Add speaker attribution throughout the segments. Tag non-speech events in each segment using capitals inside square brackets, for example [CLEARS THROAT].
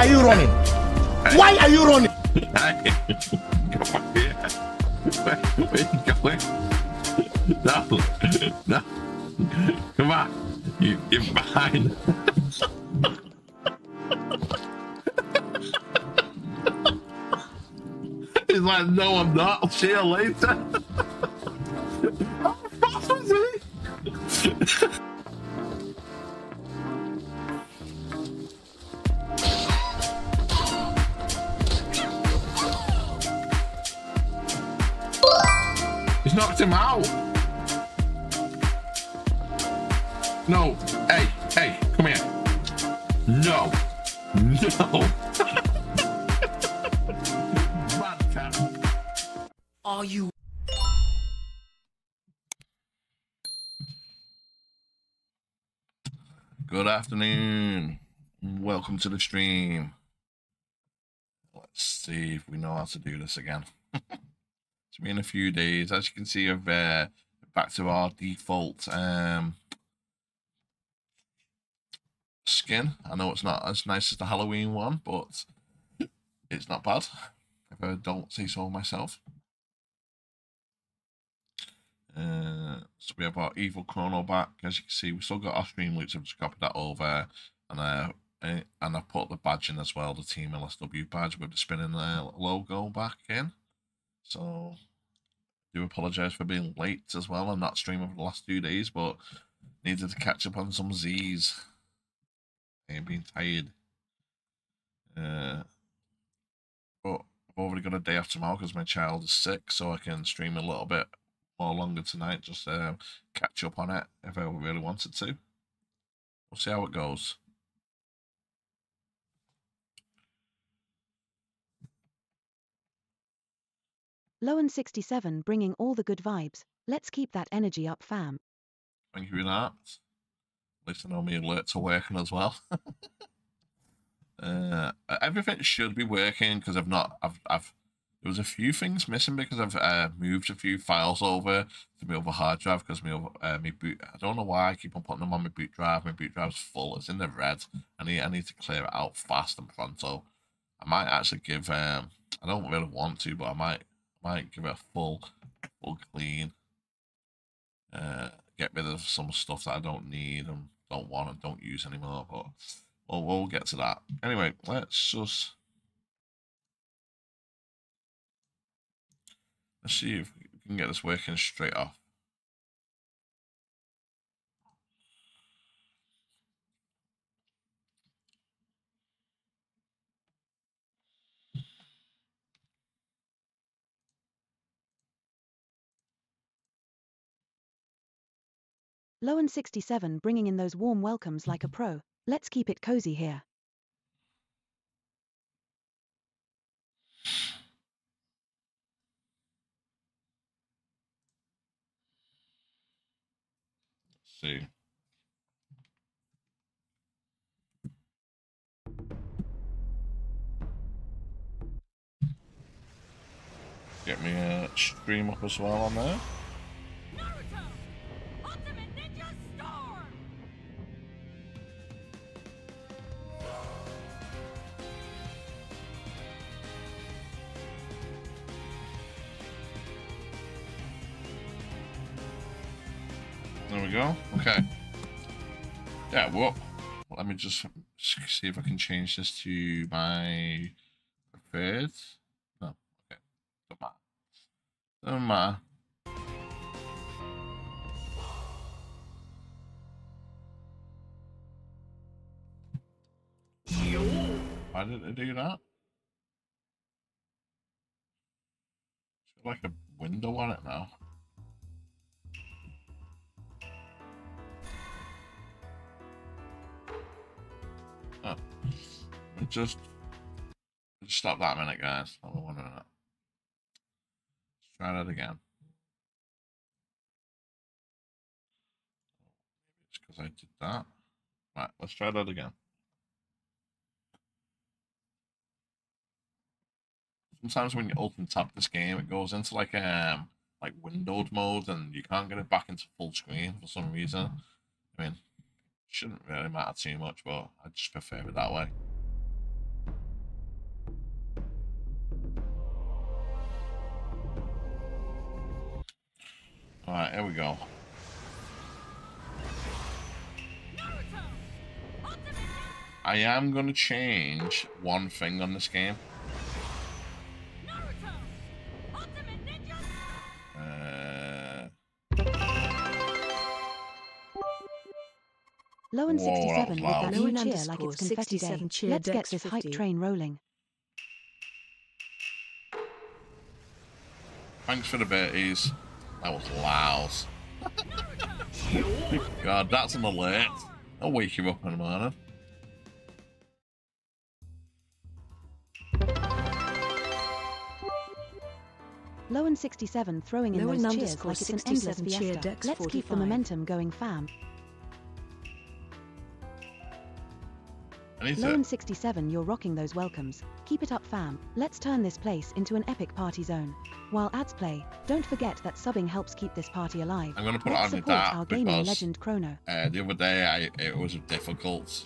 Speaker 1: are you running? Why are you running?
Speaker 2: No, no. Come on. You, you're behind. He's like, no, I'm not. I'll see you later. We know how to do this again. [LAUGHS] it's been a few days. As you can see, I've uh, back to our default um, skin. I know it's not as nice as the Halloween one, but it's not bad. If I don't say so myself. Uh, so we have our evil chrono back. As you can see, we still got our stream loops. I've just copied that over, and uh, and I put the badge in as well, the Team LSW badge with the spinning logo back in. So, do apologise for being late as well. I'm not streaming for the last two days, but needed to catch up on some Z's. I've been tired. Uh, but I've already got a day off tomorrow because my child is sick, so I can stream a little bit more longer tonight, just uh, catch up on it if I really wanted to. We'll see how it goes.
Speaker 3: Lowen 67 bringing all the good vibes. Let's keep that energy up, fam.
Speaker 2: Thank you for that. At least I know alerts are working as well. [LAUGHS] uh, everything should be working because I've not. I've. I've. There was a few things missing because I've uh, moved a few files over to my other hard drive because my, uh, my boot. I don't know why I keep on putting them on my boot drive. My boot drive's full. It's in the red. I need. I need to clear it out fast and pronto. I might actually give. Um, I don't really want to, but I might. Might give it a full, full clean. Uh, get rid of some stuff that I don't need and don't want and don't use anymore. But well, we'll get to that. Anyway, let's just let's see if we can get this working straight off.
Speaker 3: Lowen 67 bringing in those warm welcomes like a pro. Let's keep it cozy here.
Speaker 2: See. Get me a stream up as well on there. Go. Okay. Yeah, well, let me just see if I can change this to my preferred. No, okay. Don't matter. Don't matter. Why did it do that? It's got like a window on it now. Just, stop that a minute, guys. Hold on one minute. Let's try that again. It's because I did that. Right, let's try that again. Sometimes when you open tab this game, it goes into like um like windowed mode, and you can't get it back into full screen for some reason. I mean, shouldn't really matter too much, but I just prefer it that way. All right, here we go. I am going to change one thing on this game.
Speaker 3: Lowen
Speaker 2: Whoa, that
Speaker 3: 67
Speaker 2: was
Speaker 3: with
Speaker 2: loud.
Speaker 3: that
Speaker 4: Lowen
Speaker 3: new cheer like it's confetti day.
Speaker 4: cheer
Speaker 3: Let's get
Speaker 4: Dex
Speaker 3: this hype train rolling.
Speaker 2: thanks for the birdies. That was loud. [LAUGHS] God, that's an alert. I'll wake you up in the morning.
Speaker 3: Lowen 67 throwing in
Speaker 4: Lowen
Speaker 3: those cheers like it's an endless fiesta. Let's keep the momentum going, fam.
Speaker 2: Need
Speaker 3: 67, you're rocking those welcomes. Keep it up, fam. Let's turn this place into an epic party zone. While ads play, don't forget that subbing helps keep this party alive.
Speaker 2: I'm gonna put
Speaker 3: Let's
Speaker 2: on
Speaker 3: support
Speaker 2: that
Speaker 3: our gaming legend Chrono.
Speaker 2: uh, the other day I it was difficult.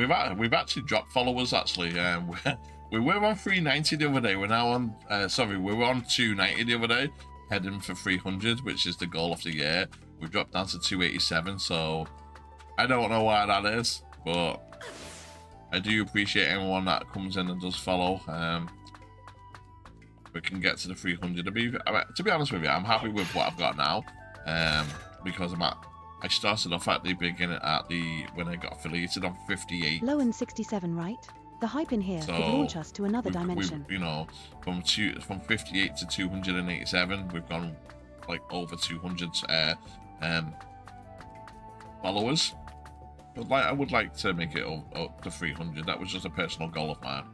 Speaker 2: We've we've actually dropped followers actually. Um, [LAUGHS] we were on 390 the other day. We're now on uh, sorry, we were on 290 the other day, heading for 300, which is the goal of the year. We've dropped down to 287, so I don't know why that is, but I do appreciate anyone that comes in and does follow. Um, we can get to the 300. To be to be honest with you, I'm happy with what I've got now, um, because I'm at. I started off at the beginning at the when I got affiliated on 58.
Speaker 3: Lowen 67, right? The hype in here could launch us to another
Speaker 2: we've,
Speaker 3: dimension.
Speaker 2: you know, from two from 58 to 287, we've gone like over 200 uh, um, followers. But like, I would like to make it up, up to 300. That was just a personal goal of mine.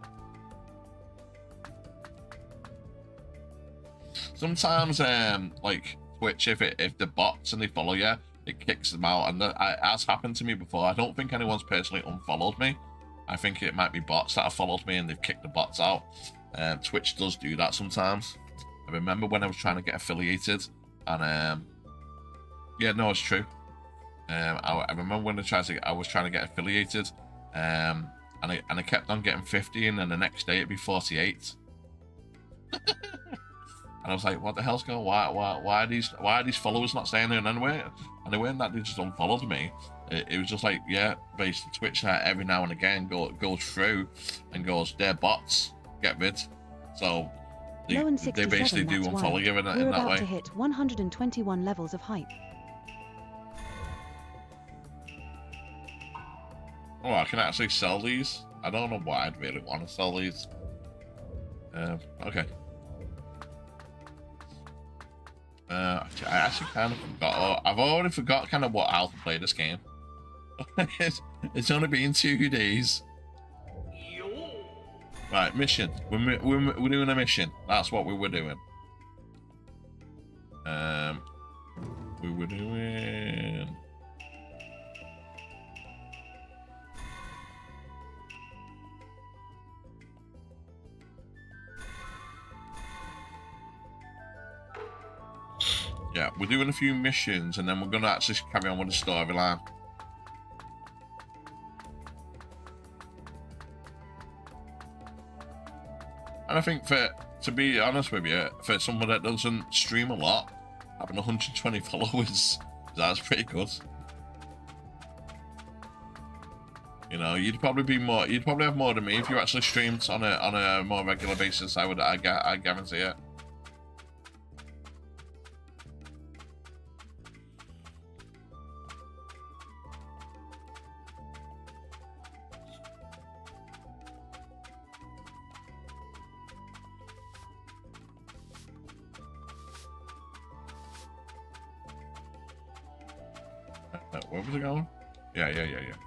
Speaker 2: Sometimes, um, like Twitch, if it if the bots and they follow you, it kicks them out, and that has happened to me before. I don't think anyone's personally unfollowed me. I think it might be bots that have followed me and they've kicked the bots out. Um, Twitch does do that sometimes. I remember when I was trying to get affiliated, and um, yeah, no, it's true. Um, I, I remember when I tried to, I was trying to get affiliated, um, and I and I kept on getting 50, and the next day it'd be 48. [LAUGHS] and I was like, "What the hell's going? on? Why, why, why are these, why are these followers not staying there anyway?" And they weren't that they just unfollowed me. It, it was just like, yeah, basically Twitch uh, every now and again go, goes through and goes, they're bots, get rid. So they, they basically do unfollow you in, that-
Speaker 3: We're
Speaker 2: that
Speaker 3: about
Speaker 2: way.
Speaker 3: to hit 121 levels of hype.
Speaker 2: Oh, I can actually sell these. I don't know why I'd really want to sell these. Um, okay. Uh, I actually kind of forgot. Oh, I've already forgot kind of what how to play this game. [LAUGHS] it's, it's only been two days. Right, mission. We're, we're, we're doing a mission. That's what we were doing. Um, we were doing. Yeah, we're doing a few missions and then we're going to actually carry on with the storyline. And I think for, to be honest with you, for someone that doesn't stream a lot, having 120 [LAUGHS] followers, that's pretty good. You know, you'd probably be more, you'd probably have more than me if you actually streamed on a on a more regular basis. I would, I, I guarantee it. Going? Yeah, yeah, yeah, yeah.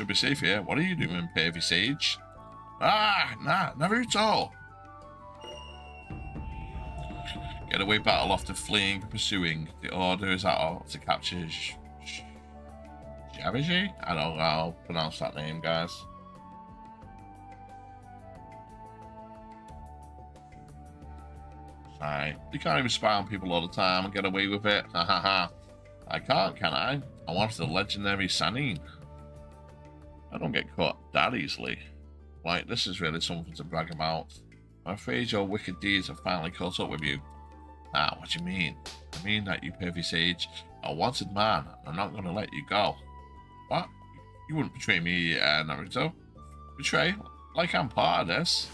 Speaker 2: Should be safe here. What are you doing, pervy Sage? Ah, nah, never Naruto! Get away battle after fleeing pursuing. The order is out to capture Shabiji? I don't know how to pronounce that name, guys. Right. You can't even spy on people all the time and get away with it. Ha ha ha. I can't, can I? I want the legendary Sannin. I don't get caught that easily. Like, this is really something to brag about. I'm afraid your wicked deeds have finally caught up with you. Ah, what do you mean? I mean that you pervy sage, a wanted man. I'm not going to let you go. What? You wouldn't betray me, uh, Naruto? Betray? Like I'm part of this?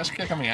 Speaker 2: This guy's kicking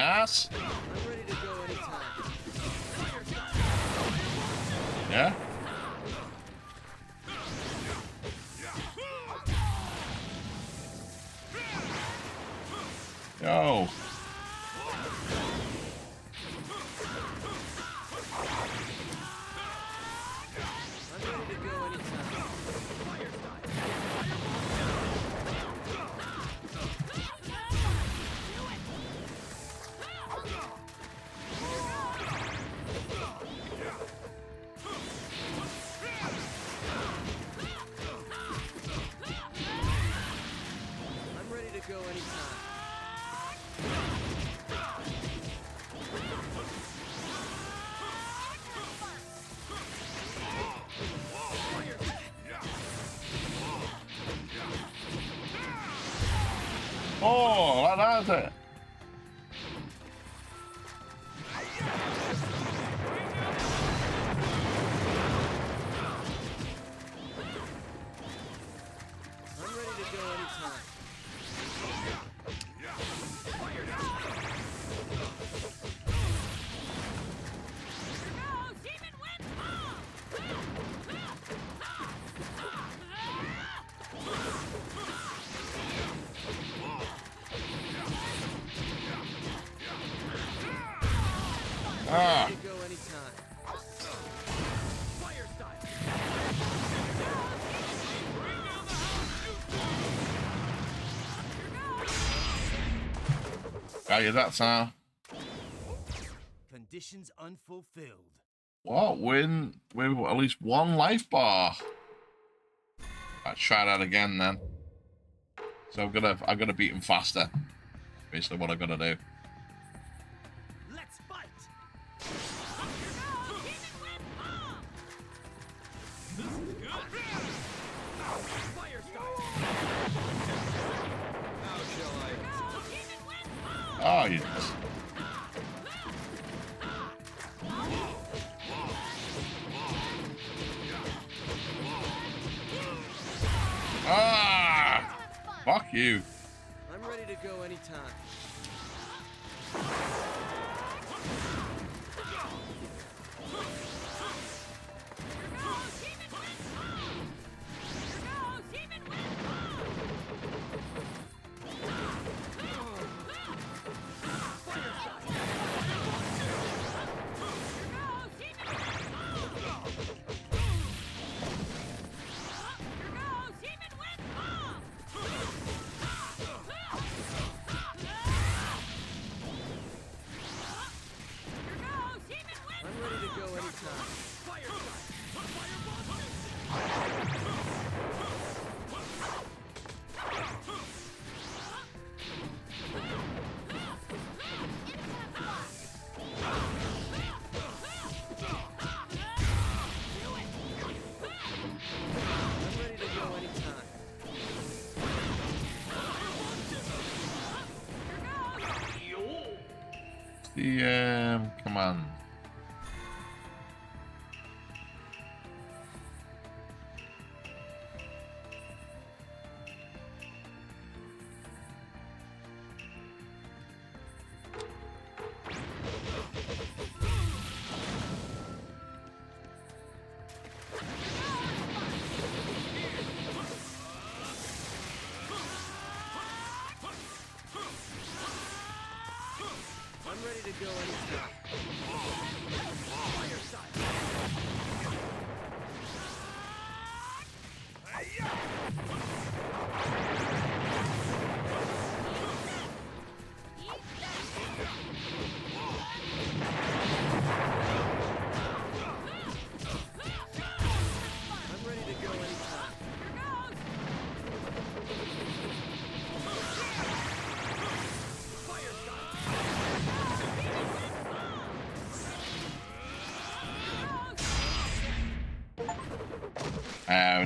Speaker 2: you that sound.
Speaker 1: Conditions unfulfilled.
Speaker 2: What? Win with at least one life bar. I'll try that again then. So I'm gonna I'm gonna beat him faster. Basically, what I'm gonna do. Oh, you. Ah! Fuck you.
Speaker 1: Ready to go anytime.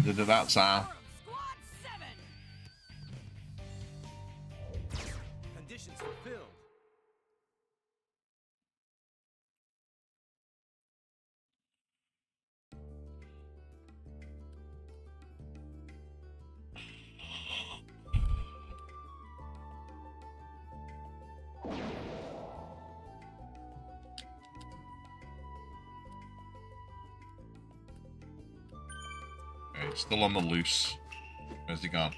Speaker 2: Uh, did that sound? Still on the loose. Where's he gone?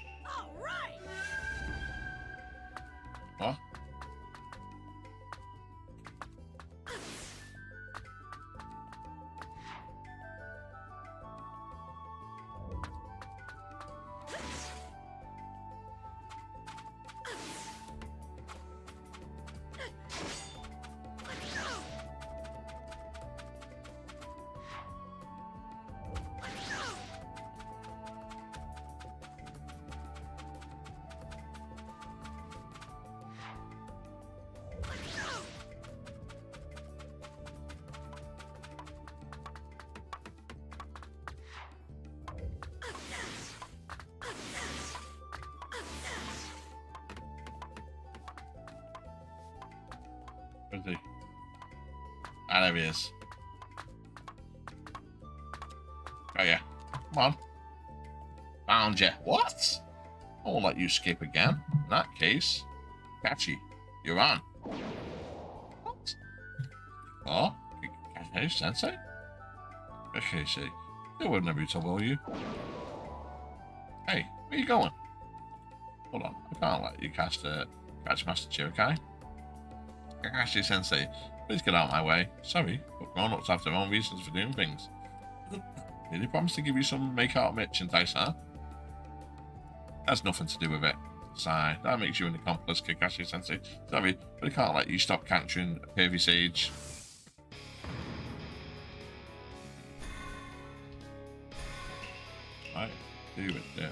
Speaker 2: Where's he? Ah, there he is. Oh yeah. Come on. Found you. What? I won't let you escape again. In that case, Kachi, you're on. What? Oh? Hey, Sensei? Okay, see. It would never trouble you. Hey, where you going? Hold on, I can't let you cast uh, catch Master Chirikai. Kakashi Sensei, please get out of my way. Sorry, but grown ups have their own reasons for doing things. [LAUGHS] Did he promise to give you some make out merchandise, huh? That's nothing to do with it. Sigh, that makes you an accomplice, Kakashi Sensei. Sorry, but I can't let you stop capturing Pervy Sage. Right, do it, yeah.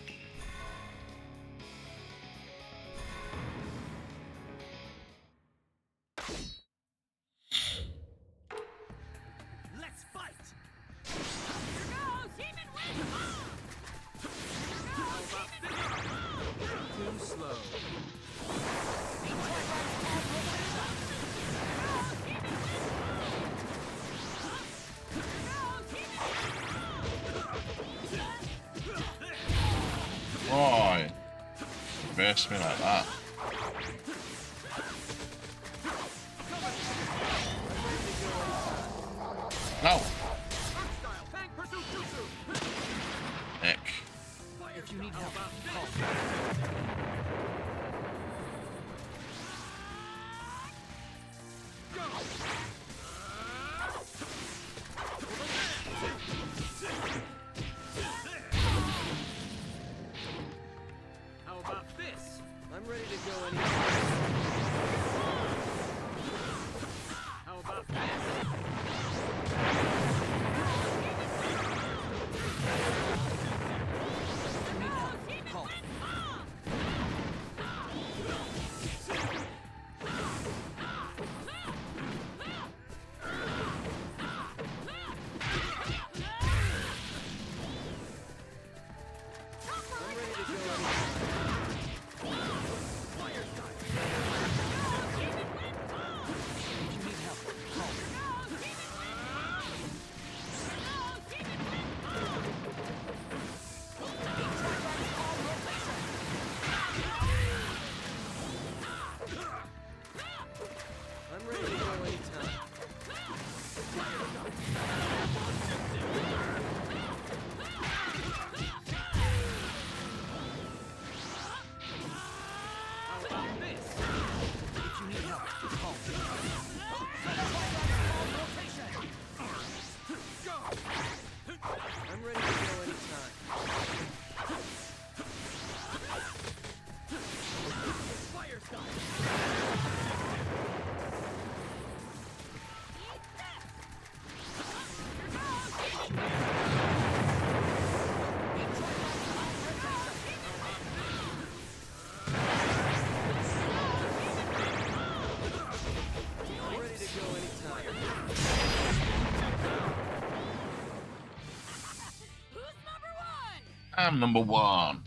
Speaker 1: I'm
Speaker 5: number one.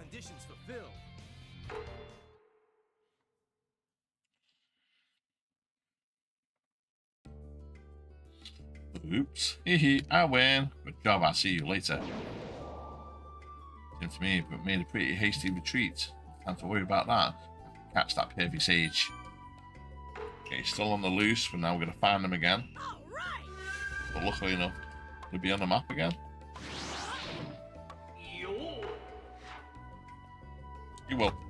Speaker 4: Conditions fulfilled.
Speaker 2: Oops. Hee I win. Good job. I'll see you later. Seems to me, but made a pretty hasty retreat. Time to worry about that. Catch that pervy sage. Okay, he's still on the loose, but now we're going to find him again.
Speaker 5: Right.
Speaker 2: But luckily enough, he'll be on the map again. He will.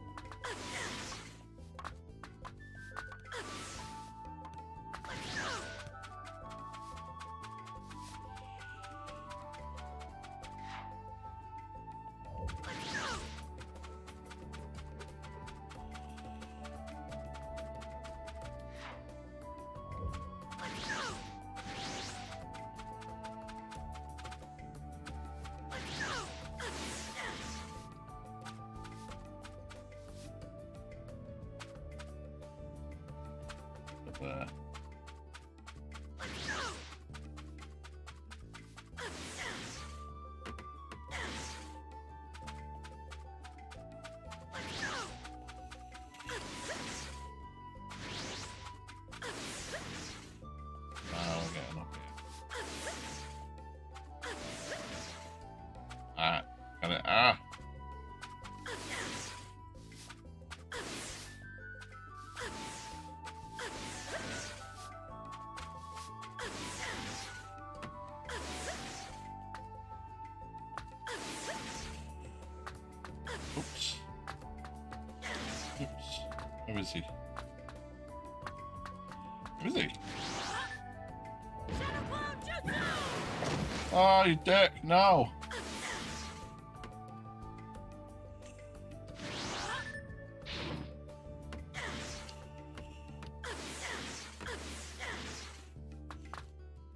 Speaker 2: You dick! No!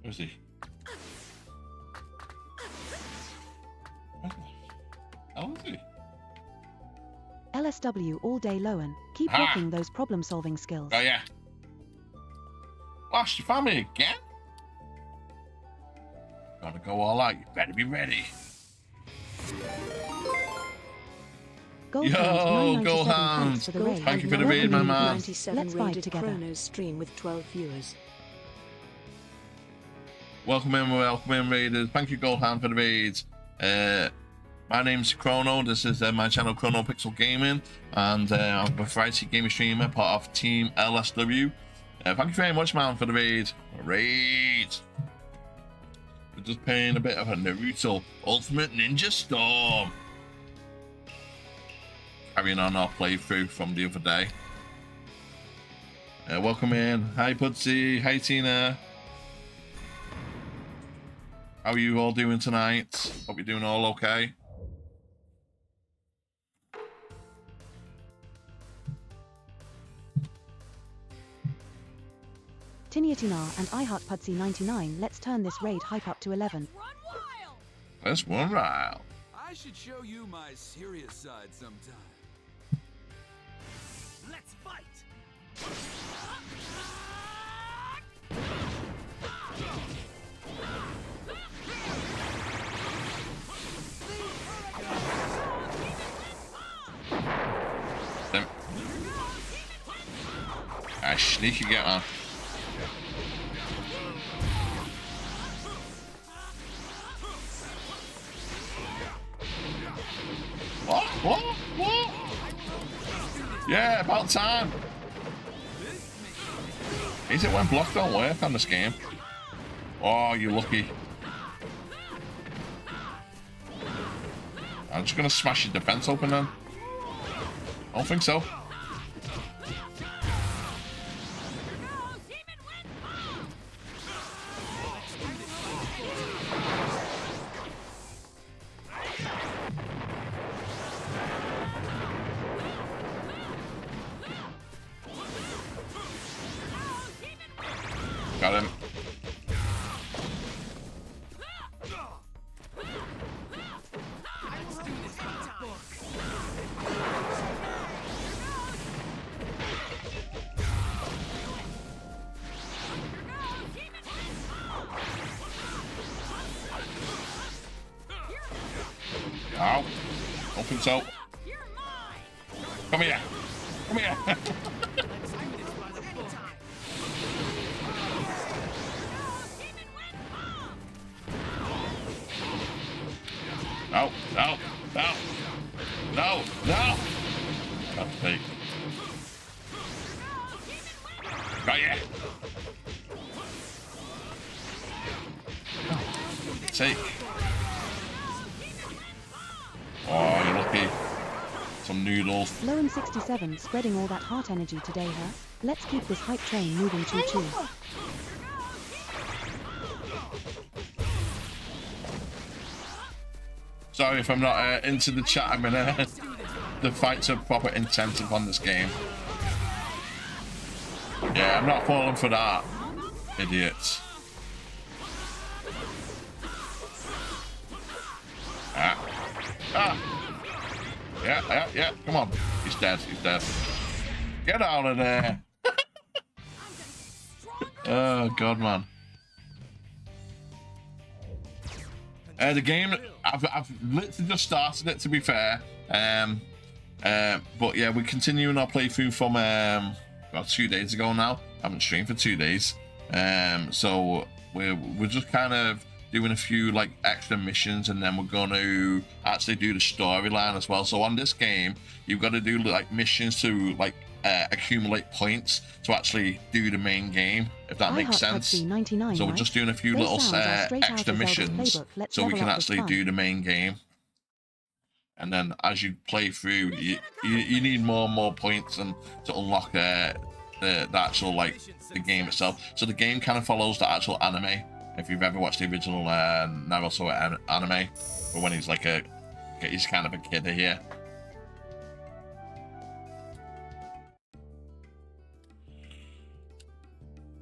Speaker 2: Where is he? Where the hell is he?
Speaker 3: LSW all day Lowen. Keep
Speaker 2: Ha!
Speaker 3: rocking those problem solving skills.
Speaker 2: Oh yeah. Lost your family again? Gotta go all out. You better be ready.
Speaker 3: Gold
Speaker 2: Yo,
Speaker 3: Hound, 997
Speaker 2: Gold
Speaker 3: thanks
Speaker 2: Hounds.
Speaker 3: for the
Speaker 6: Gold
Speaker 3: raid.
Speaker 2: Thank you for the
Speaker 3: Welcome
Speaker 2: raid, my man.
Speaker 6: 97
Speaker 3: Let's vibe together.
Speaker 6: Chrono's stream with 12 viewers.
Speaker 2: Welcome in, welcome in, Raiders. Thank you, Goldhand, for the raids. Uh, My name's Chrono. This is uh, my channel, Chrono Pixel Gaming, and uh, I'm a variety gaming streamer, part of Team LSW. Uh, thank you very much, man, for the raid. Raid! Just playing a bit of a Naruto Ultimate Ninja Storm. Carrying on our playthrough from the other day. Uh, welcome in. Hi, Pudsey. Hi, Tina. How are you all doing tonight? Hope you're doing all okay.
Speaker 3: Tiniatinar and iHeartPudsy99, let's turn this raid hype up to 11.
Speaker 5: Run wild!
Speaker 2: That's one right.
Speaker 4: I should show you my serious side sometime.
Speaker 1: Let's fight!
Speaker 2: Them. Ah, sneaky get on. What? What? Yeah, about time. Is it when block don't work on this game? Oh, you're lucky. I'm just gonna smash your defense open then. I don't think so.
Speaker 3: Lowen67 spreading all that heart energy today, huh? Let's keep this hype train moving choo choo.
Speaker 2: Sorry if I'm not uh, into the chat. I'm [LAUGHS] the fights are proper intensive on this game. Yeah, I'm not falling for that. Idiots. Get out of there. oh, God, man. Uh, the game, I've, I've literally just started it to be fair. Um, uh, but yeah, we're continuing our playthrough from um, about two days ago now. I haven't streamed for two days. Um, so we're, we're just kind of doing a few like extra missions and then we're going to actually do the storyline as well. So on this game, you've got to do like missions to like uh, accumulate points to actually do the main game, if that makes sense.
Speaker 3: iHeartPudsy99,
Speaker 2: So we're just doing a few
Speaker 3: Those
Speaker 2: little uh, extra missions so we can actually do the main game. And then as you play through, you, you, you need more and more points and to unlock uh, the, the actual like the game itself. So the game kind of follows the actual anime. If you've ever watched the original uh, Naruto an- anime, but when he's like a he's kind of a kid here.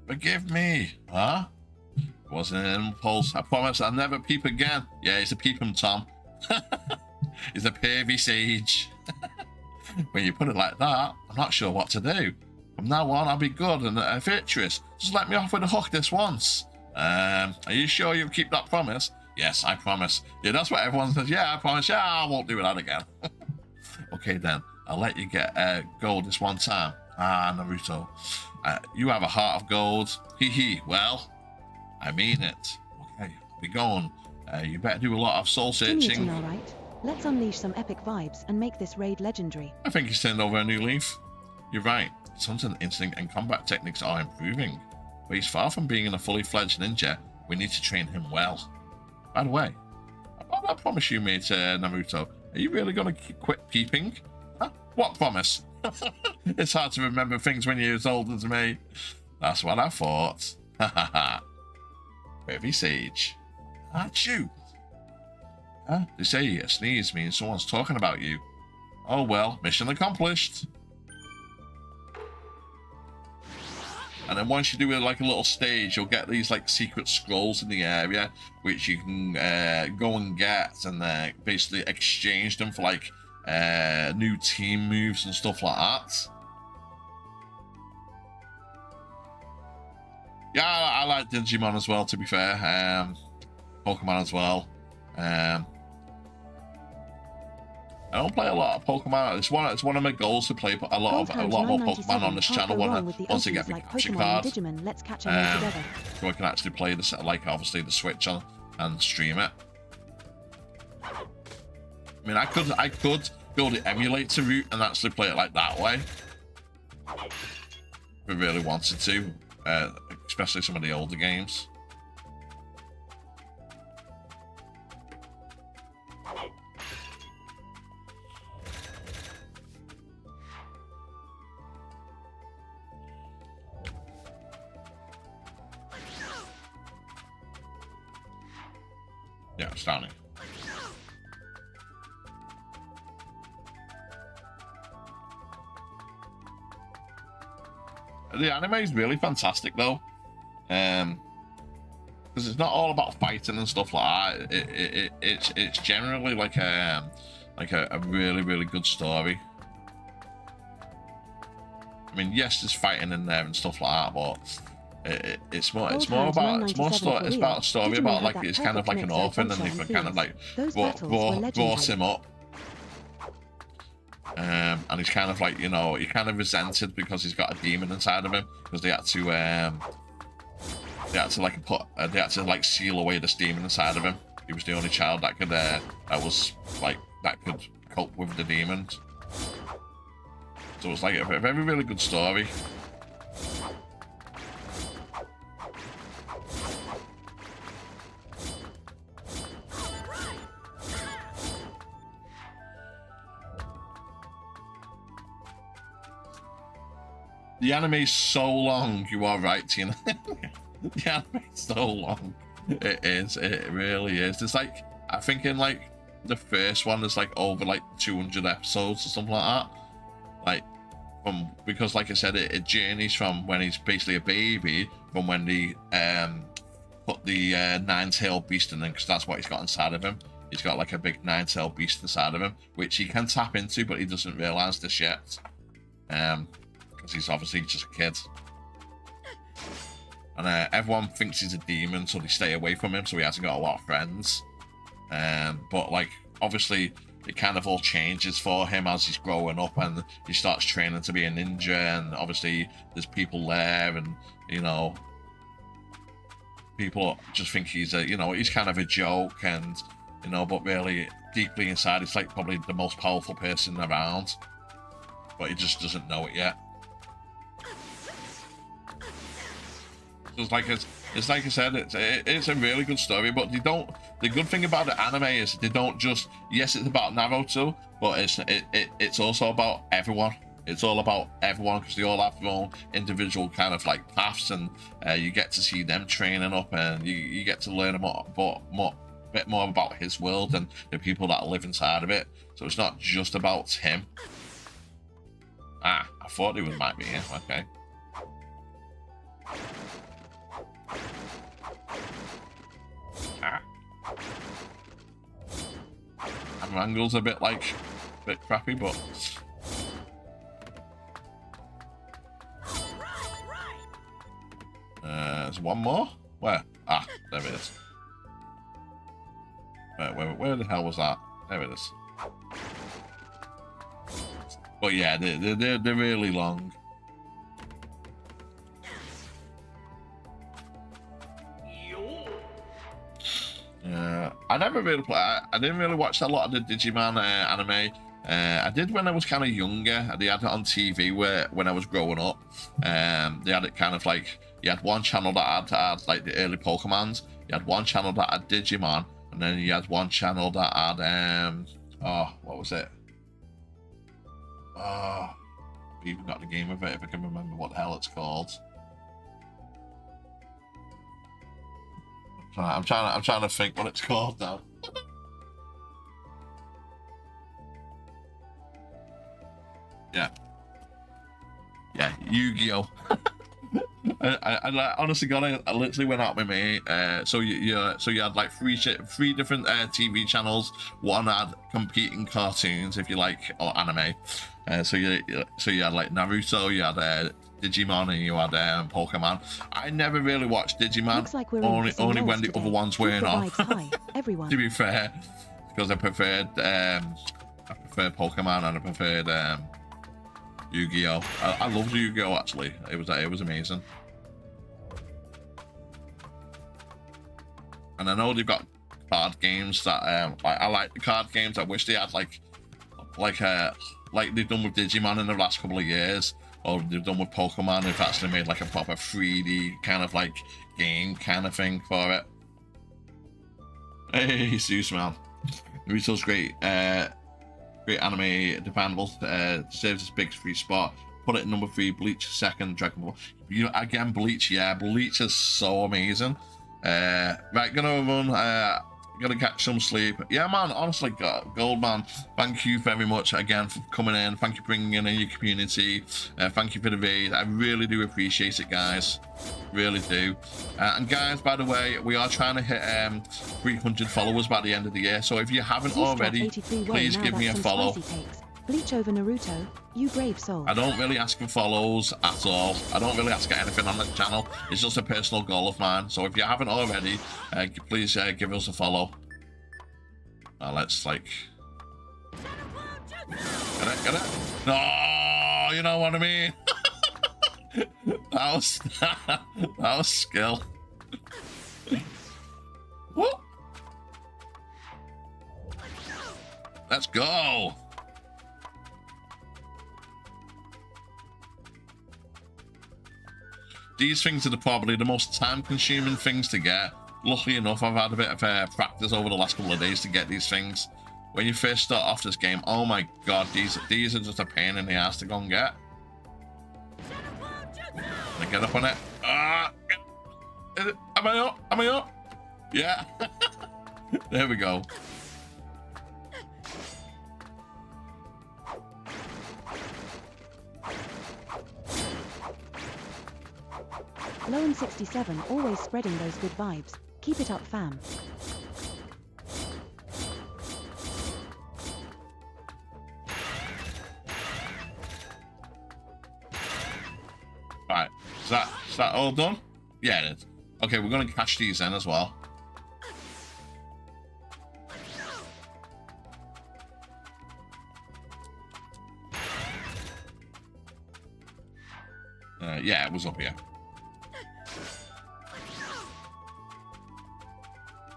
Speaker 2: Forgive me, huh? It Wasn't an impulse. I promise I'll never peep again. Yeah, it's a peep him, Tom. [LAUGHS] it's a pervy sage. [LAUGHS] when you put it like that, I'm not sure what to do. From now on, I'll be good and uh, virtuous. Just let me off with a hook this once. Um, are you sure you'll keep that promise? Yes, I promise. Yeah, that's what everyone says. Yeah, I promise. Yeah, I won't do that again. [LAUGHS] okay, then. I'll let you get uh, gold this one time. Ah, Naruto. Uh, you have a heart of gold. Hee hee. Well, I mean it. Okay, be going. Uh, you better do a lot of soul searching.
Speaker 3: all right. Let's unleash some epic vibes and make this raid legendary.
Speaker 2: I think he's turned over a new leaf. You're right. Hunting instinct and combat techniques are improving, but he's far from being a fully fledged ninja. We need to train him well. By the way, about that promise you made to uh, Naruto, are you really going to quit peeping? Huh? What promise? [LAUGHS] it's hard to remember things when you're as old as me. That's what I thought. Ha. Heavy Sage. Ah, Achoo. Huh? They say a sneeze means someone's talking about you. Oh well, mission accomplished. And then once you do like a little stage, you'll get these like secret scrolls in the area, which you can uh, go and get and uh, basically exchange them for like uh, new team moves and stuff like that. Yeah, I, I like Digimon as well. To be fair, um, Pokemon as well. Um, I don't play a lot of Pokemon. It's one. It's one of my goals to play a lot of a lot more Pokemon on this channel.
Speaker 3: go
Speaker 2: When I,
Speaker 3: wrong with the
Speaker 2: once I get my
Speaker 3: like
Speaker 2: capture card,
Speaker 3: Digimon. Let's catch
Speaker 2: um,
Speaker 3: together.
Speaker 2: so I can actually play this like obviously the Switch on and stream it. I mean, I could I could go the emulator route and actually play it like that way. If I really wanted to, uh, especially some of the older games. Astounding. The anime is really fantastic though, um, because it's not all about fighting and stuff like that. It, it, it it's it's generally like a like a, a really really good story. I mean, yes, there's fighting in there and stuff like that, but it, it, it's more it's more about it's more
Speaker 3: 997
Speaker 2: story it's about a story about like it's kind of like an orphan and they've kind of like brought, brought, brought him up. Um, and he's kind of like, you know, he kind of resented because he's got a demon inside of him because they had to, um, they had to like put, uh, they had to like seal away this demon inside of him. He was the only child that could, uh, that was like that could cope with the demons. So it's like a very, really good story. The anime's so long, you are right, Tina. [LAUGHS] the anime's so long. It is, it really is. It's like, I think in like the first one, there's like over like 200 episodes or something like that. Like, from, because like I said, it, it journeys from when he's basically a baby, from when they um, put the uh, nine-tailed beast in him, because that's what he's got inside of him. He's got like a big nine-tailed beast inside of him, which he can tap into, but he doesn't realize this yet. Um, because he's obviously just a kid. And uh, everyone thinks he's a demon, so they stay away from him, so he hasn't got a lot of friends. Um, but like, obviously, it kind of all changes for him as he's growing up, and he starts training to be a ninja, and obviously there's people there, and you know, people just think he's a, you know, he's kind of a joke, and you know, but really deeply inside, he's like probably the most powerful person around, but he just doesn't know it yet. It's like it's, it's like I said, it's it's a really good story. But they don't. The good thing about the anime is they don't just. Yes, it's about Naruto, but it's it, it it's also about everyone. It's all about everyone because they all have their own individual kind of like paths, and uh, you get to see them training up, and you, you get to learn more, more, more, bit more about his world and the people that live inside of it. So it's not just about him. Ah, I thought he was might be here. Okay. And Wrangle's a bit like, a bit crappy, but uh, there's one more. Where? Ah, there it is. Where, where, where the hell was that? There it is. But yeah, they're, they're, they're really long. I never really play. I, I didn't really watch a lot of the Digimon uh, anime. Uh, I did when I was kind of younger. They had it on TV where when I was growing up. Um, they had it kind of like you had one channel that had, had like the early Pokemons. You had one channel that had Digimon, and then you had one channel that had um oh what was it? Oh, we even got the game of it if I can remember what the hell it's called. I'm trying, I'm trying, to, I'm trying to think what it's called now. yeah, yeah, Yu-Gi-Oh. [LAUGHS] I, I, I honestly got I, I literally went out with me. Uh, so you, you so you had like three three different uh, TV channels. One had competing cartoons, if you like, or anime. Uh, so you so you had like Naruto, you had uh, Digimon, and you had um, Pokemon. I never really watched Digimon.
Speaker 3: Looks like we're
Speaker 2: only only when the
Speaker 3: today.
Speaker 2: other ones weren't on. [LAUGHS]
Speaker 3: everyone.
Speaker 2: to be fair, because I preferred um, I preferred Pokemon and I preferred um, Yu-Gi-Oh. I, I loved Yu-Gi-Oh. Actually, it was it was amazing. And I know they've got card games that um, I, I like the card games. I wish they had like like uh like they've done with Digimon in the last couple of years, or they've done with Pokemon. They've actually made like a proper 3D kind of like game kind of thing for it. Hey, Zeus man. Naruto's great. Uh, great anime, dependable. Uh, serves as big free spot. Put it number three. Bleach second. Dragon Ball. You know, again, Bleach. Yeah, Bleach is so amazing. Uh, right, gonna run. Uh, gonna catch some sleep. Yeah, man. Honestly, Go- Gold man. Thank you very much again for coming in. Thank you for bringing in your community. Uh, thank you for the raid. I really do appreciate it, guys. Really do. Uh, and guys, by the way, we are trying to hit um 300 followers by the end of the year. So if you haven't already, please give me a follow.
Speaker 3: Bleach over Naruto, you brave soul.
Speaker 2: I don't really ask for follows at all. I don't really ask for anything on the channel. It's just a personal goal of mine. So if you haven't already, uh, please uh, give us a follow. Uh, let's like. Get it? Get it? No, you know what I mean. [LAUGHS] that was [LAUGHS] that was skill. [LAUGHS] Whoop. Let's go. These things are the, probably the most time-consuming things to get. Luckily enough, I've had a bit of uh, practice over the last couple of days to get these things. When you first start off this game, oh my god, these these are just a pain in the ass to go and get. Can I get up on it? Ah, am I up? Am I up? Yeah. [LAUGHS] there we go.
Speaker 3: Lone 67 always spreading those good vibes. Keep it up, fam.
Speaker 2: Right, is that is that all done? Yeah, it is. Okay, we're gonna catch these in as well. Uh, yeah, it was up here.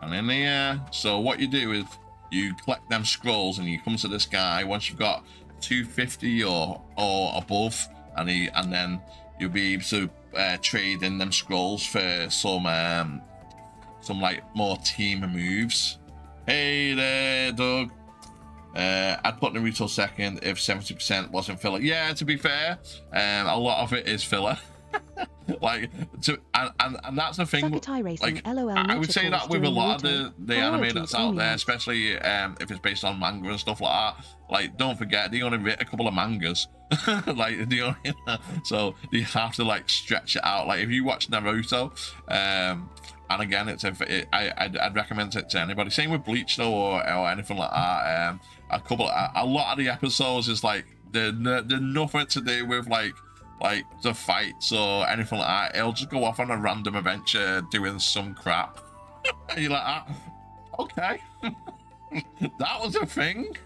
Speaker 2: And in here, so what you do is you collect them scrolls and you come to this guy once you've got 250 or or above, and he and then you'll be able to uh, trade in them scrolls for some um some like more team moves. Hey there, Doug. Uh, I'd put Naruto second if 70% wasn't filler. Yeah, to be fair, um, a lot of it is filler. [LAUGHS] [LAUGHS] like, to, and, and, and that's the thing.
Speaker 3: Racing,
Speaker 2: Like,
Speaker 3: LOL
Speaker 2: I would say that with a lot of the, the anime that's out there, especially um, if it's based on manga and stuff like that. Like, don't forget, they only writ a couple of mangas. [LAUGHS] like, they only, [LAUGHS] so you have to like stretch it out. Like, if you watch Naruto, um, and again, it's a, it, I I'd, I'd recommend it to anybody. Same with Bleach though, or, or anything like that. Um, a couple, a, a lot of the episodes is like they're, they're nothing to do with like like the fights or anything like that. It'll just go off on a random adventure doing some crap. [LAUGHS] and you're like, ah, okay, [LAUGHS] that was a thing.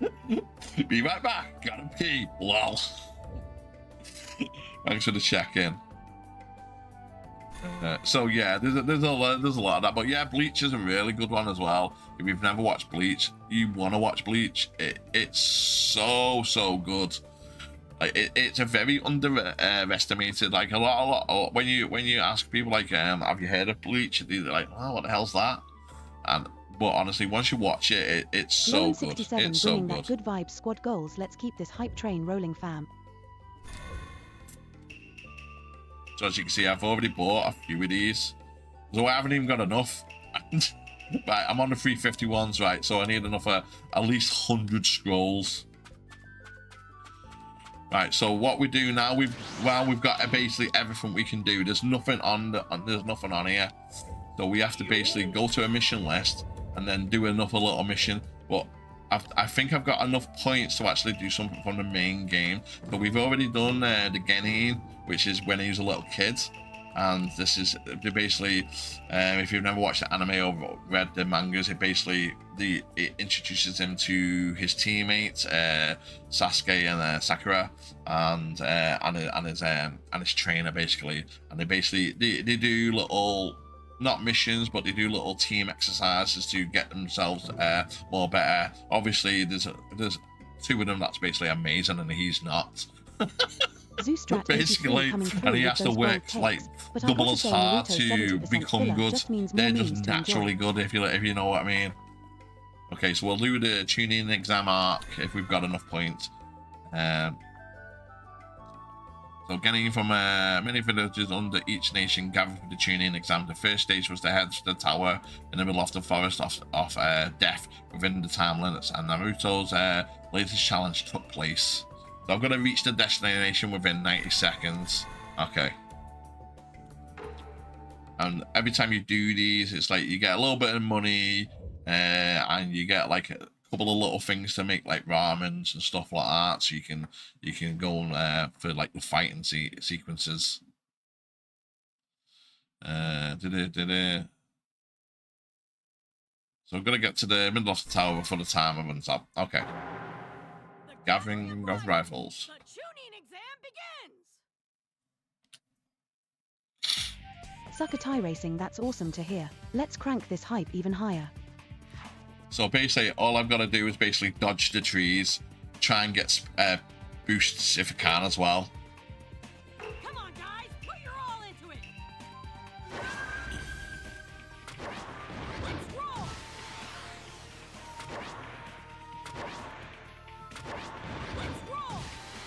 Speaker 2: [LAUGHS] Be right back. Gotta pee. Lol. Thanks for the check in. Uh, so yeah, there's a, there's a lot, there's a lot of that, but yeah, Bleach is a really good one as well. If you've never watched Bleach, you want to watch Bleach. It, it's so so good. Like it, it's a very underestimated. Like a lot, a lot. a lot- When you when you ask people like, um, have you heard of Bleach? They're like, oh, what the hell's that? And but honestly, once you watch it, it it's so good.
Speaker 3: 67
Speaker 2: It's so
Speaker 3: bringing that
Speaker 2: good.
Speaker 3: good vibes squad goals. Let's keep this hype train rolling, fam.
Speaker 2: So as you can see, I've already bought a few of these. So I haven't even got enough. [LAUGHS] right, I'm on the 351s, right? So I need enough uh, at least 100 scrolls. Right, so what we do now, we've well, we've got basically everything we can do. There's nothing on the there's nothing on here. So we have to basically go to a mission list and then do another little mission. But I've, I think I've got enough points to actually do something from the main game. So we've already done uh, the Genin, which is when he was a little kid. And this is basically, um, if you've never watched the anime or read the mangas, it basically the it introduces him to his teammates, uh, Sasuke and uh, Sakura, and uh, and and his um, and his trainer basically, and they basically they, they do little not missions, but they do little team exercises to get themselves uh, more better. Obviously, there's a, there's two of them that's basically amazing, and he's not. [LAUGHS]
Speaker 3: Zoostrat
Speaker 2: Basically,
Speaker 3: 83 coming through
Speaker 2: and he has to work like.
Speaker 3: But
Speaker 2: double as hard to become good.
Speaker 3: Just means more
Speaker 2: They're just naturally good if you if you know what I mean. Okay, so we'll do the Chunin exam arc if we've got enough points. Um, so getting from uh, many villages under each nation gathered for the Chunin exam. The first stage was to head to the tower in the middle of the forest of, of uh, death within the time limits, and Naruto's uh, latest challenge took place. So I've got to reach the destination within 90 seconds. Okay. And every time you do these, it's like you get a little bit of money, uh, and you get like a couple of little things to make like ramens and stuff like that. So you can you can go uh, for like the fighting se- sequences. Uh, it? Did it? So I'm gonna get to the middle of the tower before the timer runs up. Okay.
Speaker 5: The
Speaker 2: Gathering
Speaker 5: gathering
Speaker 2: of
Speaker 5: one.
Speaker 2: rifles.
Speaker 5: The Chunin exam begins.
Speaker 3: Succotai racing, that's awesome to hear. Let's crank this hype even higher.
Speaker 2: So basically, all I've got to do is basically dodge the trees, try and get uh, boosts if I can as well.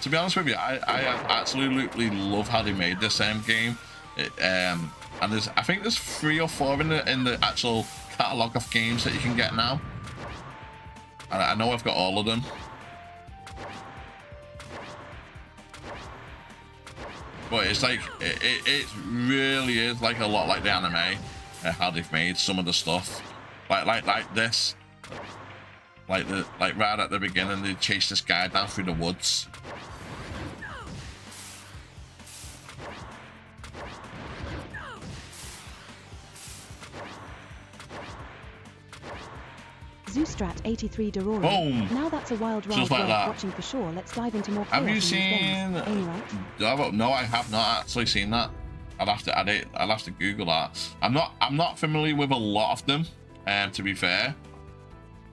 Speaker 2: To be honest with you, I, I absolutely love how they made this um, game. It, um, and there's, I think there's three or four in the in the actual catalog of games that you can get now. And I know I've got all of them. But it's like it, it, it really is like a lot like the anime, uh, how they've made some of the stuff, like like like this, like the like right at the beginning they chase this guy down through the woods.
Speaker 3: Zoostrat 83 Dororo.
Speaker 2: Boom.
Speaker 3: Now that's a wild ride
Speaker 2: Just like that.
Speaker 3: watching for sure. Let's dive into more
Speaker 2: Have you
Speaker 3: in these games.
Speaker 2: seen-
Speaker 3: Ain't right?
Speaker 2: No, but no, I have not actually seen that. I'd have to add it. I'll have to Google that. I'm not. I'm not familiar with a lot of them. Um, to be fair.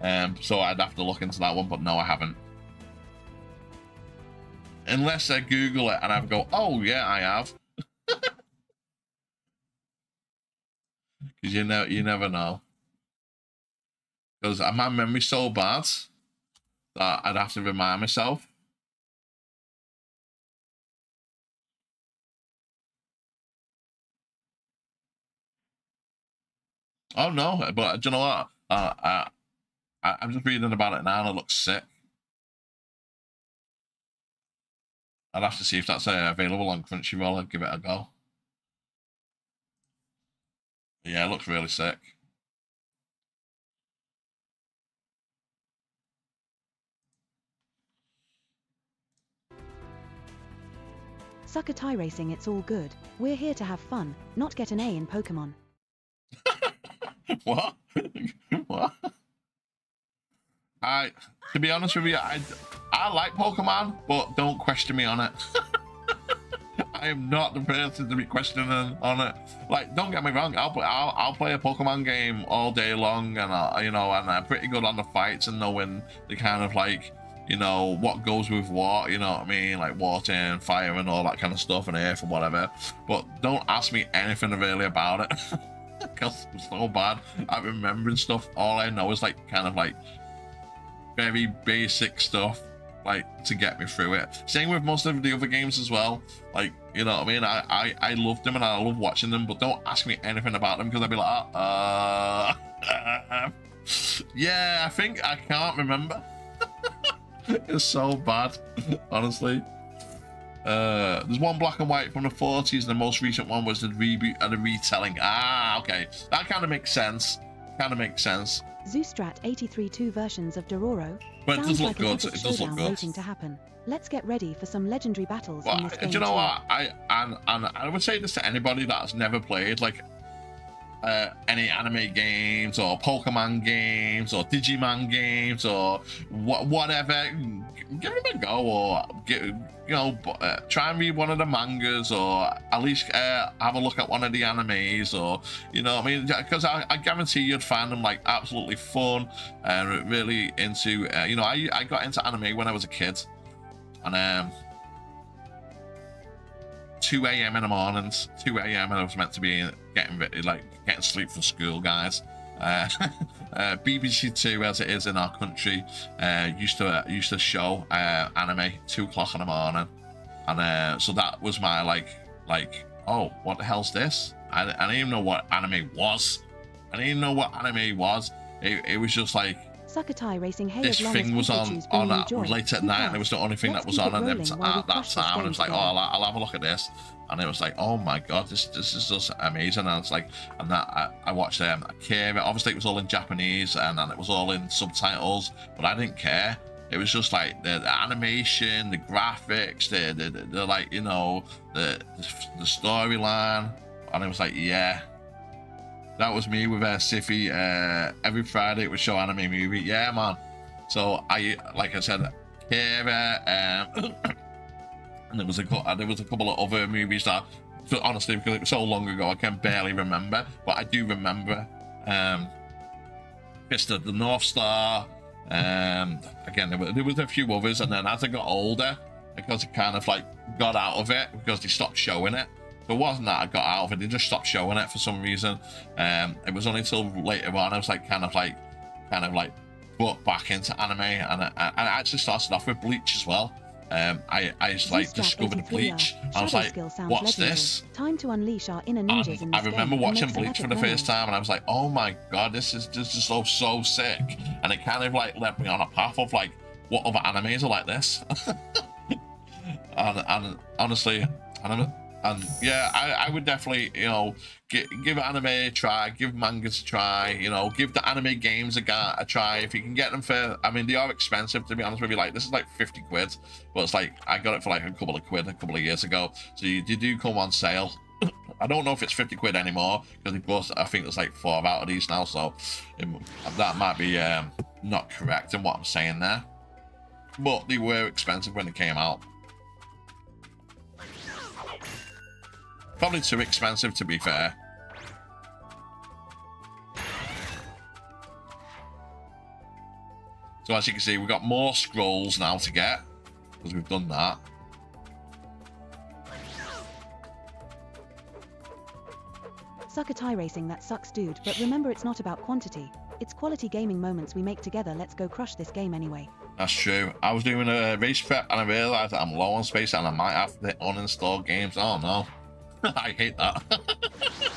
Speaker 2: Um, so I'd have to look into that one, but no, I haven't. Unless I Google it and I go, oh yeah, I have. [LAUGHS] Because you know, you never know. Because my memory's so bad that I'd have to remind myself. Oh no, but do you know what? Uh, I, I, I'm just reading about it now and it looks sick. I'd have to see if that's uh, available on Crunchyroll and give it a go. Yeah, it looks really sick.
Speaker 3: Succotai racing, it's all good. We're here to have fun, not get an A in Pokemon.
Speaker 2: what? [LAUGHS] what? I, to be honest with you, I, I like Pokemon, but don't question me on it. [LAUGHS] I am not the person to be questioning on it. Like, don't get me wrong, I'll play, I'll, I'll play a Pokemon game all day long, and I, you know, and I'm pretty good on the fights and knowing the kind of like, you know, what goes with what. You know what I mean? Like water and fire and all that kind of stuff, and earth and whatever. But don't ask me anything really about it. [LAUGHS] Because I'm so bad at remembering stuff. All I know is like kind of like very basic stuff like to get me through it. Same with most of the other games as well. Like, you know what I mean? I I, I love them and I love watching them, but don't ask me anything about them because I'd be like, uh, [LAUGHS] yeah, I think I can't remember. [LAUGHS] [LAUGHS] it's so bad, [LAUGHS] honestly. Uh, there's one black and white from the 40s, and the most recent one was the reboot and the retelling. Ah, okay, that kind of makes sense. Kind of makes sense.
Speaker 3: Zoostrat 83 two versions of Dororo.
Speaker 2: But it does look
Speaker 3: like
Speaker 2: good. It does look good.
Speaker 3: waiting to happen. Let's get ready for some legendary battles
Speaker 2: Well,
Speaker 3: in this game.
Speaker 2: do you know
Speaker 3: too.
Speaker 2: what? I and and I would say this to anybody that's never played like uh, any anime games or Pokemon games or Digimon games or wha- whatever. Give them a go or get, you know uh, try and read one of the mangas or at least uh, have a look at one of the animes or you know I mean because I, I guarantee you'd find them like absolutely fun and really into uh, you know I I got into anime when I was a kid and um 2 a.m. in the mornings, 2 a.m. and I was meant to be getting like getting sleep for school, guys. Uh, [LAUGHS] uh, BBC Two, as it is in our country, uh, used to uh, used to show uh, anime two o'clock in the morning, and uh, so that was my like like oh what the hell's this? I, I didn't even know what anime was. I didn't even know what anime was. It, it was just like
Speaker 3: Succotai Racing Hey
Speaker 2: this thing was on on at, late at night, and it was the only thing
Speaker 3: Let's
Speaker 2: that was on and
Speaker 3: rolling.
Speaker 2: at that time, and it was like, oh. I'll, I'll have a look at this, and it was like, oh my god, this this is just amazing, and it's like, and that I, I watched um, Akira. Obviously, it was all in Japanese, and then it was all in subtitles, but I didn't care. It was just like the, the animation, the graphics, the, the, the, the like, you know, the the storyline, and it was like, yeah, that was me with uh, Siffy. Uh, every Friday it would show anime movie. Yeah, man. So I, like I said, um, and [COUGHS] there was a there was a couple of other movies that, honestly, because it was so long ago, I can barely remember. But I do remember, um, Fist the North Star. Um, again, there, were, there was a few others, and then as I got older, because it kind of like got out of it because they stopped showing it. It wasn't that I got out of it; they just stopped showing it for some reason. Um, it was only until later on I was like, kind of like, kind of like, brought back into anime, and I, and I actually started off with Bleach as well. Um, I I just like discovered Bleach. I was like, what's
Speaker 3: legendary.
Speaker 2: this?
Speaker 3: Time to unleash our inner ninjas in
Speaker 2: And
Speaker 3: this
Speaker 2: I remember watching Bleach for the first time, and I was like, "Oh my god, this is this is so so sick!" And it kind of like led me on a path of like, what other animes are like this? [LAUGHS] and, and honestly, and, I'm- and yeah, I, I would definitely you know give, give anime a try, give mangas a try, you know, give the anime games a, a try if you can get them for. I mean, they are expensive to be honest with you. Like this is like fifty quid, but it's like I got it for like a couple of quid a couple of years ago, so you, they do come on sale. [CLEARS THROAT] I don't know if it's 50 quid anymore because they both, I think there's like four out of these now, so it, that might be um, not correct in what I'm saying there. But they were expensive when they came out. Probably too expensive to be fair. So as you can see, we've got more scrolls now to get because we've done that.
Speaker 3: Succotai Racing that sucks dude, but remember it's not about quantity. It's quality gaming moments we make together. Let's go crush this game anyway.
Speaker 2: That's true. I was doing a race prep and I realized that I'm low on space and I might have to uninstall games. Oh no. [LAUGHS] I hate that. [LAUGHS]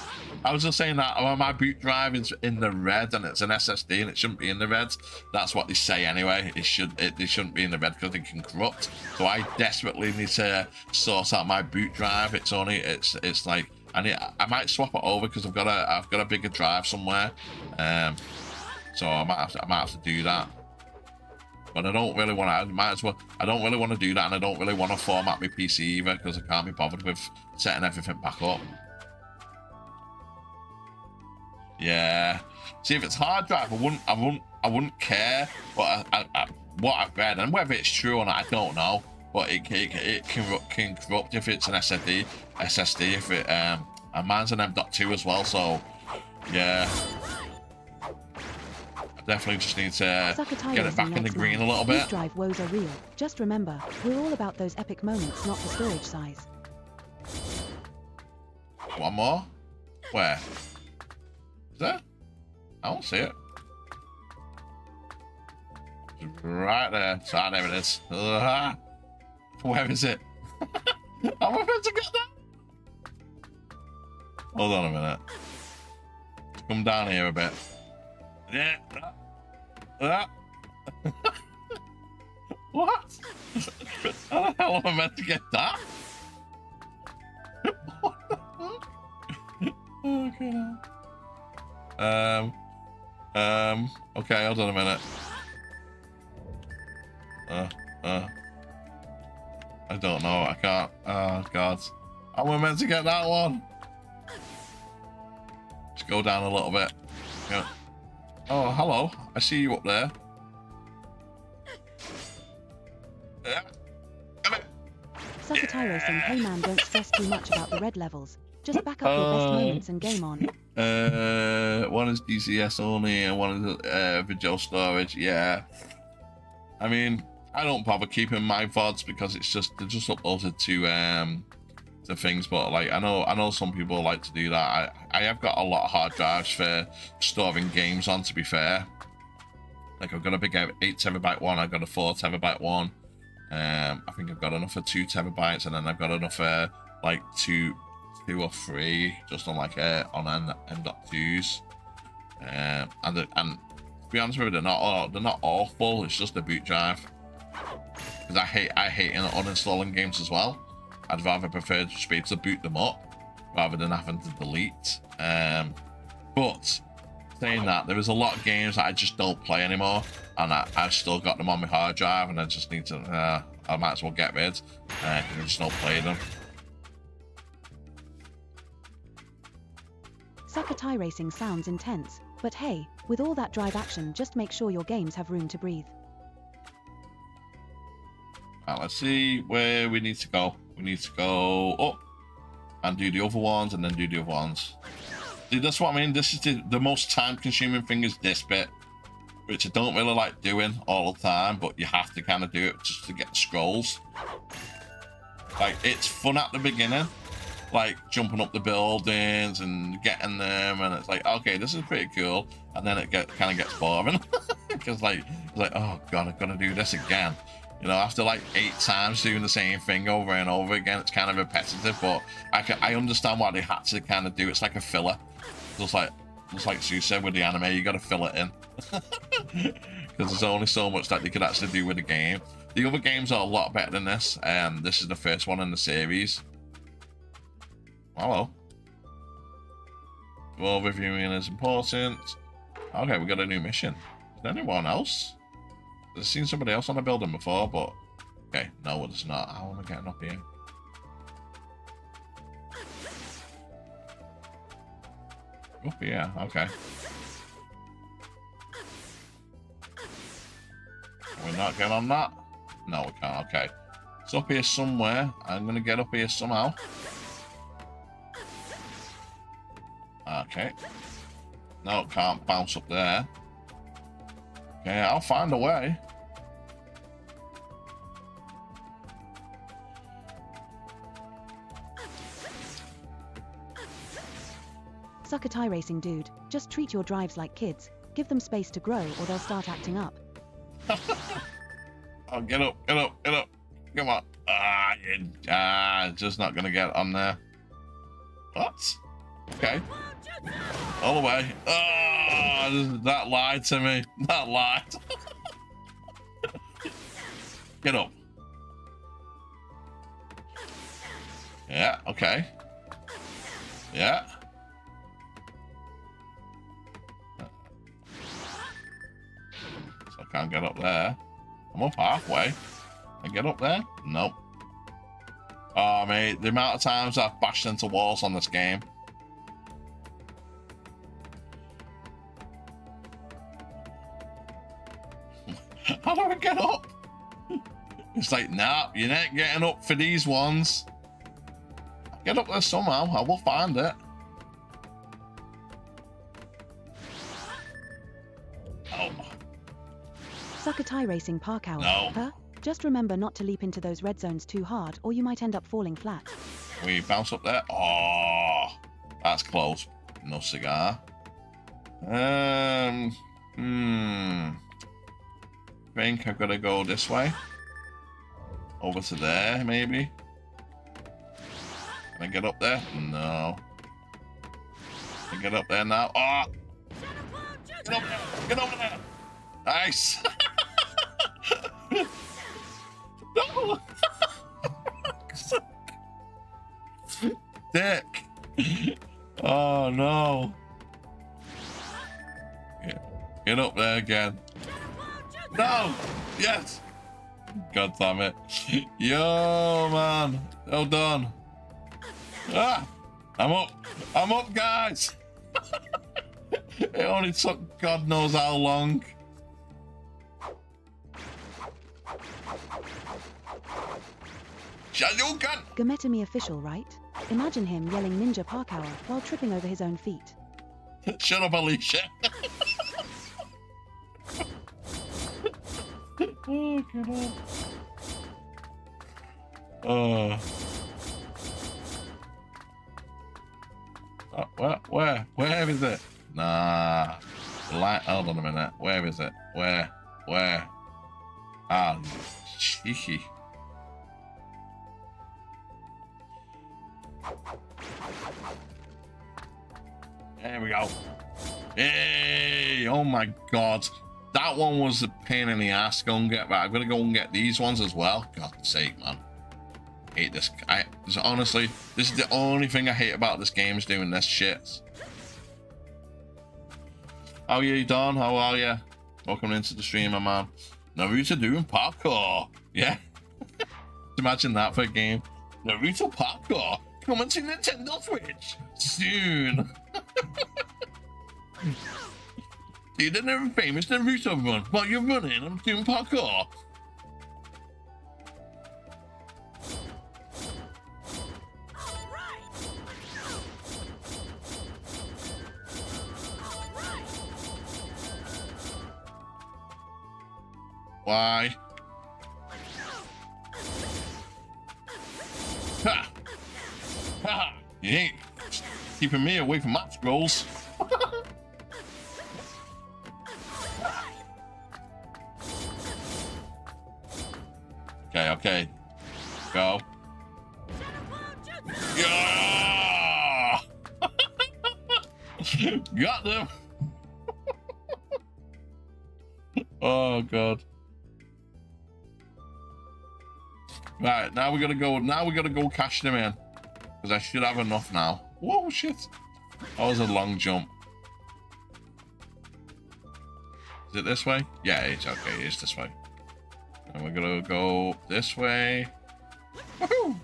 Speaker 2: I was just saying that oh, my boot drive is in the red and it's an SSD and it shouldn't be in the red. That's what they say anyway. It should it, it shouldn't be in the red because it can corrupt. So I desperately need to sort out my boot drive. It's only it's it's like I need, I might swap it over because I've got a I've got a bigger drive somewhere. Um, so I might have to, I might have to do that but I don't really want to. I might as well. I don't really want to do that, and I don't really want to format my PC either because I can't be bothered with setting everything back up. Yeah. See, if it's hard drive, I wouldn't. I wouldn't. I wouldn't care. But I, I, what I've read and whether it's true or not, I don't know. but it, it, it can, can corrupt if it's an SSD. SSD if it um, and mine's an M.2 as well. So yeah, I definitely just need to get it back in the green a little
Speaker 3: These
Speaker 2: bit.
Speaker 3: drive woes are real. Just remember, we're all about those epic moments, not the storage size.
Speaker 2: One more. Where? Is there? I don't see it. Right there. Ah, there it is. Ah. Where is it? [LAUGHS] Am I meant to get that? Hold on a minute. Come down here a bit. Yeah. Ah. [LAUGHS] what? [LAUGHS] How the hell am I meant to get that? Um. Um. Okay, hold on a minute. Uh. Uh. I don't know. I can't. Oh God. I meant to get that one? Just go down a little bit. Yeah. Oh, hello. I see you up there.
Speaker 3: Succotai Racing, hey man, don't stress too much about the red levels. Just back up your best
Speaker 2: Uh,
Speaker 3: moments and game on.
Speaker 2: Uh, one is DCS only, and one is uh, video storage. Yeah, I mean, I don't bother keeping my vods because it's just they're just uploaded to um to things. But like, I know I know some people like to do that. I I have got a lot of hard drives for storing games on. To be fair, like I've got a big eight terabyte one. I've got a four terabyte one. Um, I think I've got enough for two terabytes, and then I've got enough for like two two or three just on like uh, on N M.2s. Um, and and to be honest with you, they're not they're not awful. It's just the boot drive. Because I hate I hate in- uninstalling games as well. I'd rather prefer just be able to boot them up rather than having to delete. Um, but saying that, there is a lot of games that I just don't play anymore, and I, I've still got them on my hard drive, and I just need to. Uh, I might as well get rid. Uh, I just don't play them.
Speaker 3: Succotai Racing sounds intense, but hey, with all that drive action, just make sure your games have room to breathe.
Speaker 2: Right, let's see where we need to go. We need to go up and do the other ones and then do the other ones. See, that's what I mean. This is the, the most time consuming thing is this bit, which I don't really like doing all the time, but you have to kind of do it just to get the scrolls. Like, it's fun at the beginning, like jumping up the buildings and getting them, and it's like, okay, this is pretty cool. And then it get kind of gets boring [LAUGHS] because, like, it's like, oh god, I'm gonna do this again. You know, after like eight times doing the same thing over and over again, it's kind of repetitive. But I can, I understand why they had to kind of do. It's like a filler, just like just like Sue said with the anime, you got to fill it in [LAUGHS] because there's only so much that you could actually do with the game. The other games are a lot better than this. Um, this is the first one in the series. Hello. Well, reviewing is important. Okay, we got a new mission. Is there anyone else? I've seen somebody else on the building before, but okay, no, it's not. How am I getting up here? Up here, okay. Can we not get on that? No, we can't. Okay, it's up here somewhere. I'm gonna get up here somehow. Okay. No, can't bounce up there. Okay, I'll find a way.
Speaker 3: Succotai Racing dude, just treat your drives like kids. Give them space to grow or they'll start acting up. [LAUGHS]
Speaker 2: Oh, get up, get up, get up. Come on. Ah, ah, just not gonna get on there. What? Okay. All the way. Ah, that lied to me. [LAUGHS] That lied. [LAUGHS] get up. Yeah, okay. Yeah. Can't get up there. I'm up halfway. I get up there? Nope. Oh, mate, the amount of times I've bashed into walls on this game. [LAUGHS] How do I get up? [LAUGHS] It's like, nah, you're not getting up for these ones. Get up there somehow. I will find it.
Speaker 3: Succotai Racing Parkour.
Speaker 2: No.
Speaker 3: Huh? Just remember not to leap into those red zones too hard, or you might end up falling flat.
Speaker 2: we bounce up there. Oh, that's close. No cigar. Um, hmm. Think I've got to go this way. Over to there, maybe. Can I get up there? No. Can I get up there now? Oh! Get over there! Get over there! Nice! [LAUGHS] no! Dick! Oh no! Get, up there again. No! Yes! God damn it. Yo, man. Well done. Ah! I'm up. I'm up, guys. [LAUGHS] it only took God knows how long. Shoryuken!
Speaker 3: Gametami official, right? Imagine him yelling Ninja Parkour while tripping over his own feet.
Speaker 2: Shut up, Alicia. oh, God. Oh. Oh, where, where, where is it? Nah. Light, hold on a minute. Where is it? Where, where? Ah, cheeky. There we go. Hey! Oh my god. That one was a pain in the ass. Go and get back. I'm gonna go and get these ones as well. God's sake, man. hate this. I this, honestly, this is the only thing I hate about this game is doing this shit. How are you, Don? How are you? Welcome into the stream, my man. Naruto doing parkour. Yeah. [LAUGHS] Imagine that for a game. Naruto parkour coming to Nintendo Switch soon. you did a famous Naruto run while you're running. I'm doing parkour. Why? Ha! You ain't keeping me away from my scrolls. okay, okay. Go. Yeah! [LAUGHS] Got them! [LAUGHS] oh god. Right, now we gotta go. Now we gotta go cash them in. Because I should have enough now. Whoa, shit. That was a long jump. Is it this way? Yeah, it's okay. It's this way. And we're gonna go this way. Woohoo!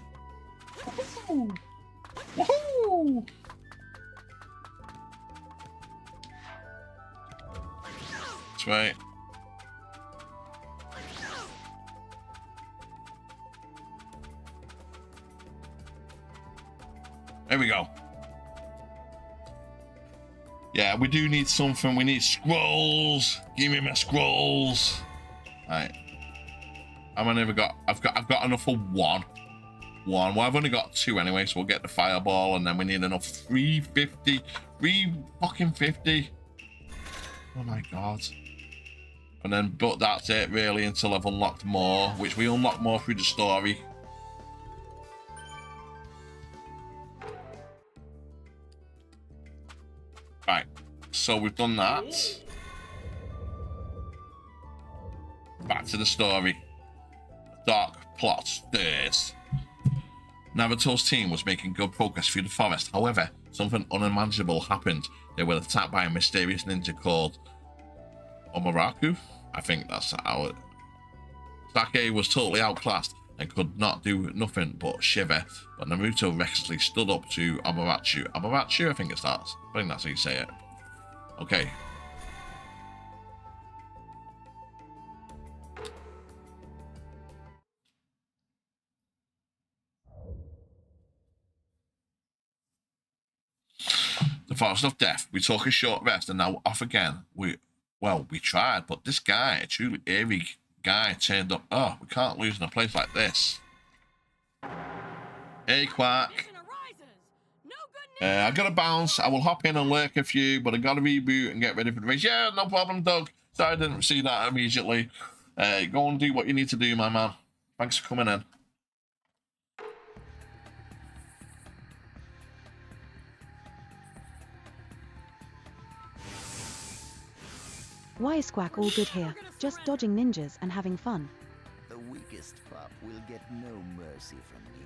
Speaker 2: Woohoo! Woohoo! This way. There we go. Yeah, we do need something. We need scrolls. Give me my scrolls. Right. I've only got I've got I've got enough for one. One. Well, I've only got two anyway, so we'll get the fireball and then we need enough 350. Three fucking 50. Oh my god. And then but that's it really until I've unlocked more, which we unlock more through the story. So we've done that. Back to the story. Dark plot stirs. Naruto's team was making good progress through the forest. However, something unimaginable happened. They were attacked by a mysterious ninja called Omaraku. I think that's how it. Sasuke was totally outclassed and could not do nothing but shiver. But Naruto recklessly stood up to Amarachu. Amarachu, I think it starts. I think that's how you say it. Okay. The Forest of Death. We took a short rest and now off again. We well, we tried, but this guy, a truly eerie guy, turned up. Oh, we can't lose in a place like this. Hey,
Speaker 5: Quark.
Speaker 2: Uh, I gotta bounce. I will hop in and lurk a few, but I gotta reboot and get ready for the race. Yeah, no problem, Doug. Sorry I didn't see that immediately. Uh, go and do what you need to do, my man. Thanks for coming in.
Speaker 3: Why is Squack all good here? Just dodging ninjas and having fun.
Speaker 7: The weakest pup will get no mercy from me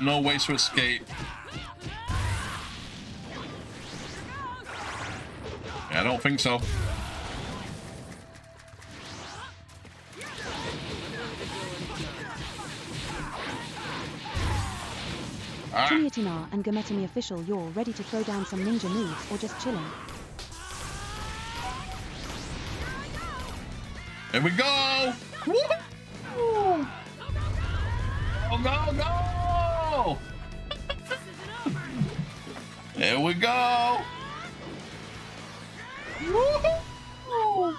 Speaker 2: no ways to escape. I don't think so. Ah,
Speaker 3: Julietinar and Gametami official, you're ready to throw down some ninja moves or just chilling.
Speaker 2: here we go! Woo! Go, go, go! Here we go! Woo!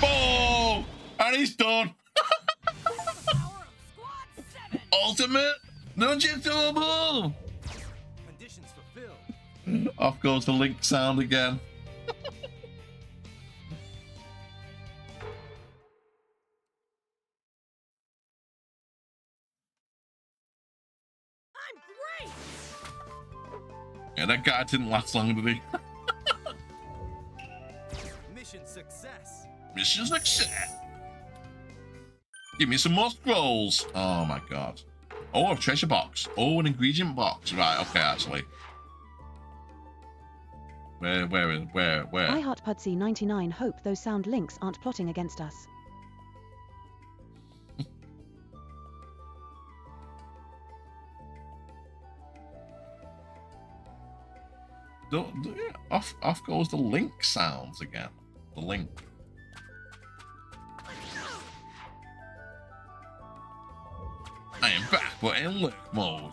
Speaker 2: Boom! And he's done!
Speaker 5: Power of Squad 7.
Speaker 2: Ultimate Ninja Double! Off goes the link sound again. Yeah, that guy didn't last long, did he?
Speaker 4: Mission success.
Speaker 2: Mission success. Give me some more scrolls. Oh my god. Oh, a treasure box. Oh, an ingredient box. Right, okay, actually. Where, where, where, where?
Speaker 3: I Heart Pudsey 99 hope those sound links aren't plotting against us.
Speaker 2: Do- yeah, off, off goes the link sounds again. The link. I am back, but in lurk mode.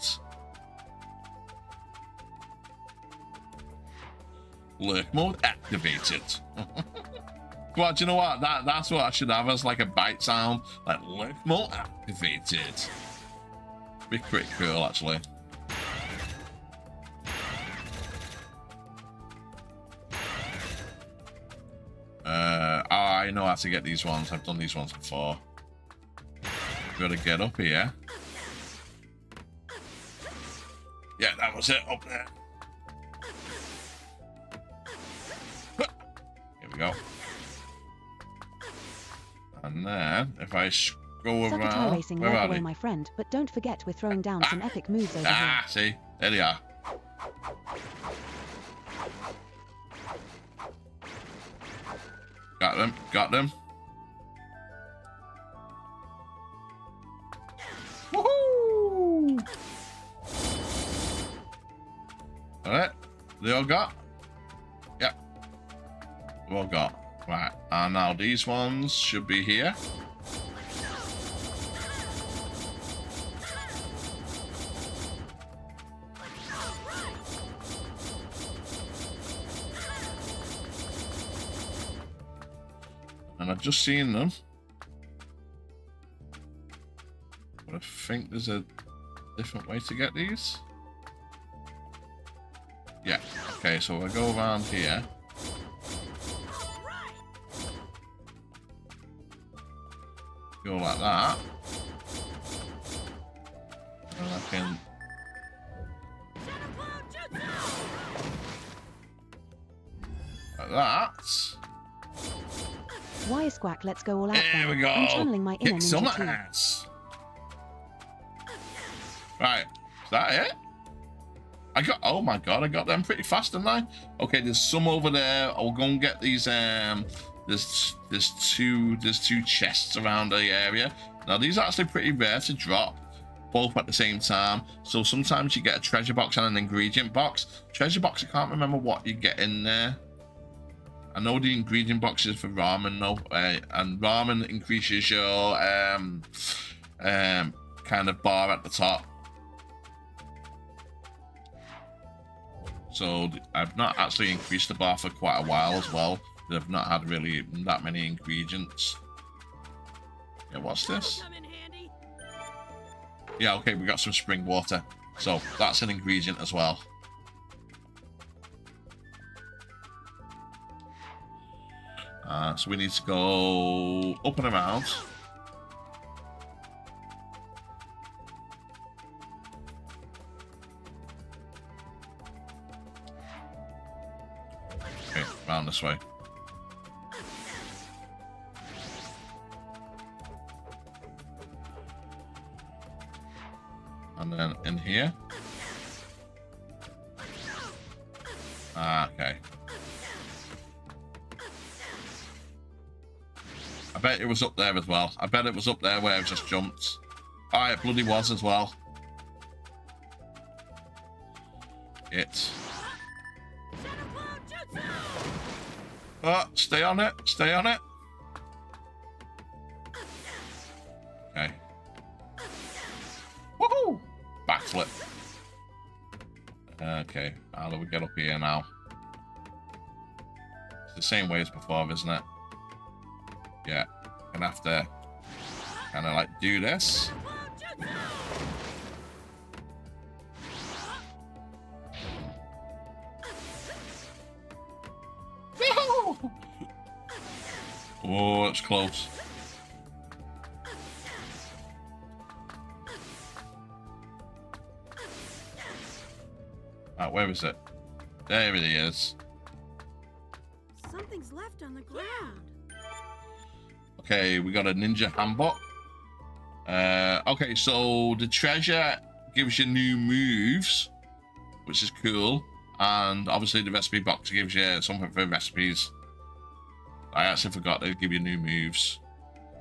Speaker 2: Lurk mode activated. [LAUGHS] well, do you know what? That that's what I should have as like a bite sound. Like lurk mode activated. Be pretty cool, actually. I know how to get these ones. I've done these ones before. Gotta get up here. Yeah, that was it up there. Here we go. And then, if I go
Speaker 3: Sucker
Speaker 2: around,
Speaker 3: Racing,
Speaker 2: where are
Speaker 3: away, my friend, but don't forget we're throwing down some epic moves over here.
Speaker 2: Ah, see, there they are. Got them, got them. Alright, they all got? Yep. We all got. Right, and now these ones should be here. I've just seen them. But I think there's a different way to get these. Yeah, okay, so I go around here. Go like that. And I can like that.
Speaker 3: Why is Squack? Let's go all out.
Speaker 2: There
Speaker 3: then.
Speaker 2: we go.
Speaker 3: I'm channeling my inner
Speaker 2: Kick some
Speaker 3: ninja too.
Speaker 2: ass. Right, is that it? I got. Oh my god, I got them pretty fast, didn't I? Okay, there's some over there. I'll go and get these. Um, there's there's two there's two chests around the area. Now these are actually pretty rare to drop, both at the same time. So sometimes you get a treasure box and an ingredient box. Treasure box, I can't remember what you get in there. I know the ingredient boxes for ramen though, uh, and ramen increases your um, um, kind of bar at the top. So I've not actually increased the bar for quite a while as well. I've not had really that many ingredients. Yeah, what's this?
Speaker 5: Come in handy.
Speaker 2: Yeah, okay, we got some spring water. So that's an ingredient as well. Uh, so we need to go open them out. Okay, round this way. And then in here. Ah, okay. Bet it was up there as well. I bet it was up there where I just jumped. Ah, it bloody was as well. It. Oh, stay on it. Stay on it. Okay. Woohoo! Backflip. Okay, how do we get up here now? It's the same way as before, isn't it? Yeah, gonna have to kind of like do this. [LAUGHS] Oh, it's close. Ah, where is it? There it is.
Speaker 5: Something's left on the ground.
Speaker 2: Okay, we got a ninja handbook. Uh, okay, so the treasure gives you new moves, which is cool. And obviously the recipe box gives you something for recipes. I actually forgot to give you new moves.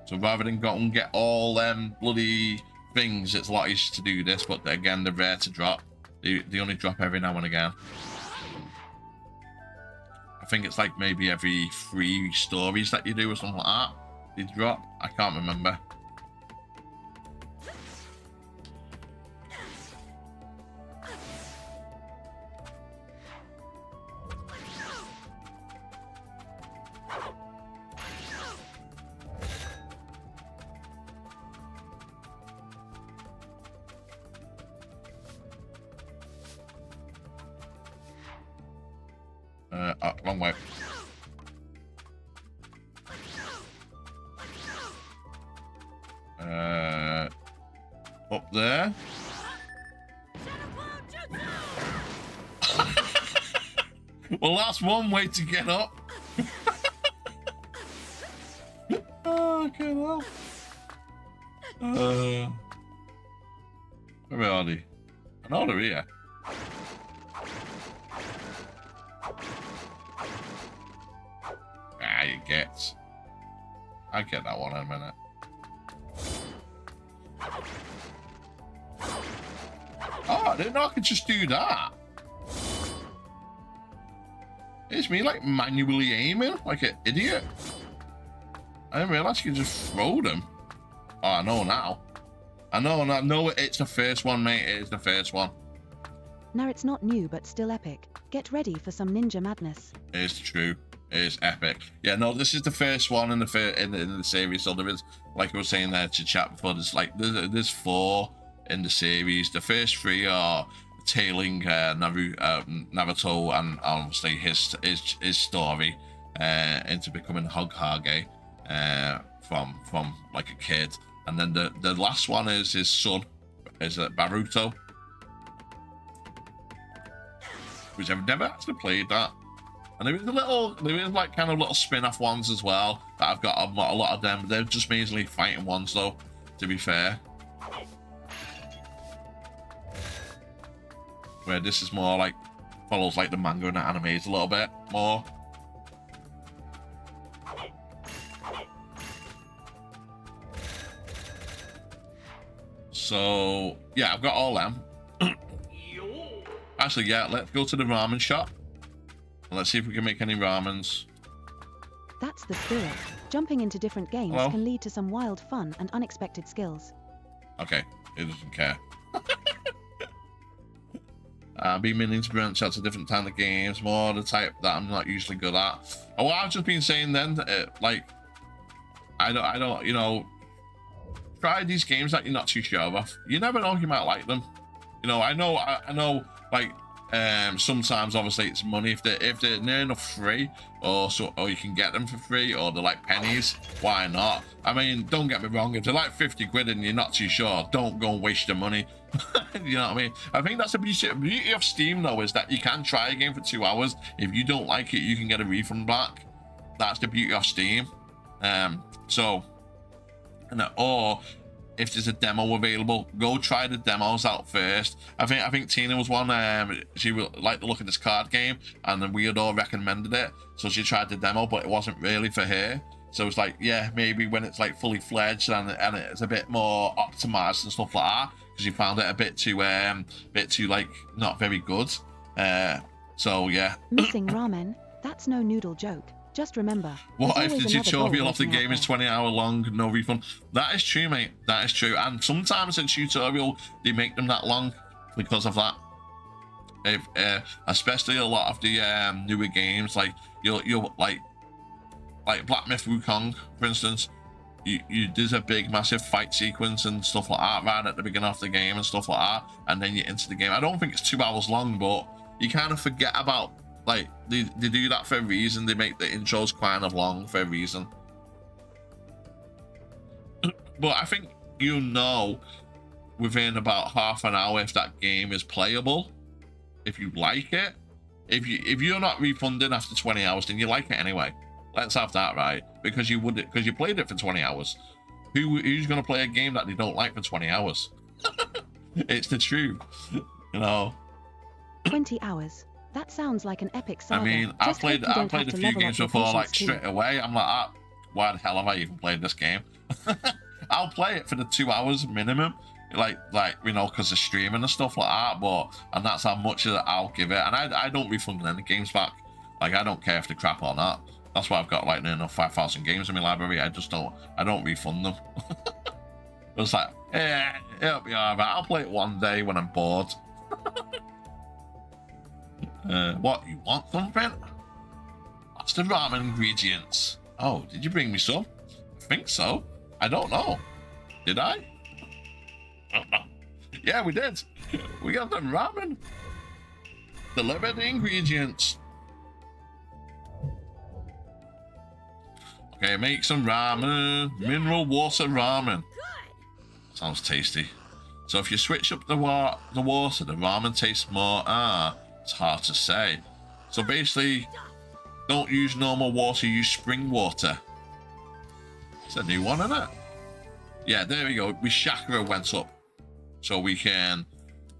Speaker 2: So rather than go and get all them bloody things, it's a lot easier to do this, but again, they're rare to drop. They, they only drop every now and again. I think it's like maybe every three stories that you do or something like that. Drop. I can't remember. One way to get up. oh, get up. Uh, where are they? I know they're here. Ah, you get. I'll get that one in a minute. Oh, I didn't know I could just do that. Me like manually aiming like an idiot. I didn't realize you could just throw them. Oh, I know now. I know, I know it's the first one, mate. It is the first one.
Speaker 3: Now it's not new but still epic. Get ready for some ninja madness.
Speaker 2: It is true. It is epic. Yeah, no, this is the first one in the fir- in, the, in the series. So there is, like I was saying there to chat before, there's like there's, there's four in the series. The first three are tailing uh, Naru, uh, Naruto and obviously his his his story uh, into becoming Hokage uh, from from like a kid, and then the the last one is his son, is uh, Boruto, which I've never actually played that. And there is a little, there is like kind of little spin-off ones as well that I've got a lot, a lot of them. They're just mainly fighting ones though, to be fair. Where this is more like follows like the manga and the animes a little bit more. So yeah, I've got all them. [CLEARS THROAT] Actually, yeah, let's go to the ramen shop. Let's see if we can make any ramens.
Speaker 3: That's the spirit. Jumping into different games
Speaker 2: Hello?
Speaker 3: can lead to some wild fun and unexpected skills.
Speaker 2: Okay, it doesn't care. [LAUGHS] I've been meaning to branch out to different kind of games, more the type that I'm not usually good at. And what I've just been saying then, uh, like, I don't, I don't, you know, try these games that you're not too sure of. You never know, you might like them. You know, I know, I, I know, like, um, sometimes obviously it's money if they're if they're near enough free, or so, or you can get them for free, or they're like pennies. Why not? I mean, don't get me wrong. If they're like fifty quid and you're not too sure, don't go and waste your money. [LAUGHS] you know what I mean? I think that's the beauty, beauty of Steam though, is that you can try a game for two hours. If you don't like it, you can get a refund back. That's the beauty of Steam. Um, so, and, or if there's a demo available, go try the demos out first. I think I think Tina was one. Um, she would like to look at this card game, and then we had all recommended it. So she tried the demo, but it wasn't really for her. So it's like, yeah, maybe when it's like fully fledged and and it's a bit more optimized and stuff like that, because you found it a bit too um, bit too like not very good. Uh, so yeah.
Speaker 3: Missing ramen? That's no noodle joke. Just remember.
Speaker 2: What if the tutorial of the game is 20 hour long, no refund? That is true, mate. That is true. And sometimes in tutorial, they make them that long because of that. If, uh, especially a lot of the um, newer games, like you'll you'll like like Black Myth Wukong, for instance. You, you there's a big massive fight sequence and stuff like that right at the beginning of the game and stuff like that, and then you're into the game. I don't think it's two hours long, but you kind of forget about like they, they do that for a reason. They make the intros kind of long for a reason. [CLEARS THROAT] but I think you know within about half an hour if that game is playable, if you like it. If you if you're not refunding after 20 hours, then you like it anyway. Let's have that right because you would because you played it for 20 hours. Who who's gonna play a game that they don't like for 20 hours? [LAUGHS] it's the truth, [LAUGHS] you know.
Speaker 3: 20 hours. That sounds like an epic saga.
Speaker 2: I mean, I've
Speaker 3: Just
Speaker 2: played I've played a few games before, like
Speaker 3: too.
Speaker 2: straight away. I'm like, ah, why the hell have I even played this game? [LAUGHS] I'll play it for the two hours minimum, like like you know, because of streaming and stuff like that. But and that's how much that I'll give it. And I I don't refund any games back. Like I don't care if they're crap or not. That's why I've got like near enough five thousand games in my library. I just don't I don't refund them. [LAUGHS] it's like, yeah, it'll be alright. I'll play it one day when I'm bored. [LAUGHS] Uh, what, you want something? That's the ramen ingredients. Oh, did you bring me some? I think so. I don't know. Did I? Know. Yeah, we did. We got them ramen. Deliver the ingredients. Okay, make some ramen. Mineral water ramen. Sounds tasty. So if you switch up the wa- the water, the ramen tastes more. Ah, it's hard to say. So basically, don't use normal water. Use spring water. It's a new one, isn't it? Yeah, there we go. We chakra went up, so we can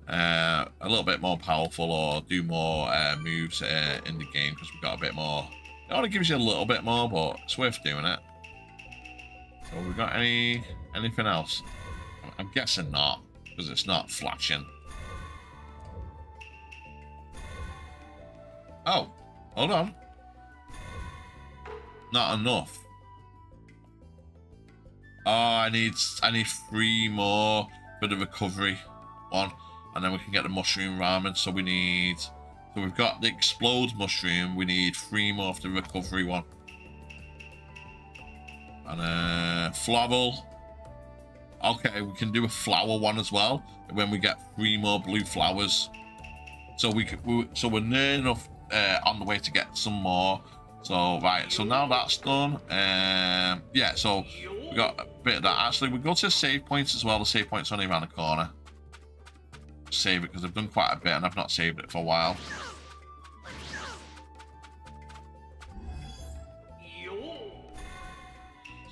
Speaker 2: uh, a little bit more powerful or do more uh, moves uh, in the game because we've got a bit more. It only gives you a little bit more, but it's worth doing it. So we got any anything else? I'm guessing not because it's not flashing. Oh, hold on. Not enough. Oh, I need I need three more for the recovery one, and then we can get the mushroom ramen. So we need. So we've got the explode mushroom. We need three more for the recovery one. And uh, floral. Okay, we can do a flower one as well when we get three more blue flowers. So we we, so we're near enough uh, on the way to get some more. So, right, so now that's done. Um, yeah, so we got a bit of that. Actually, we go to save points as well. The save point's only around the corner. Save it, because I've done quite a bit, and I've not saved it for a while.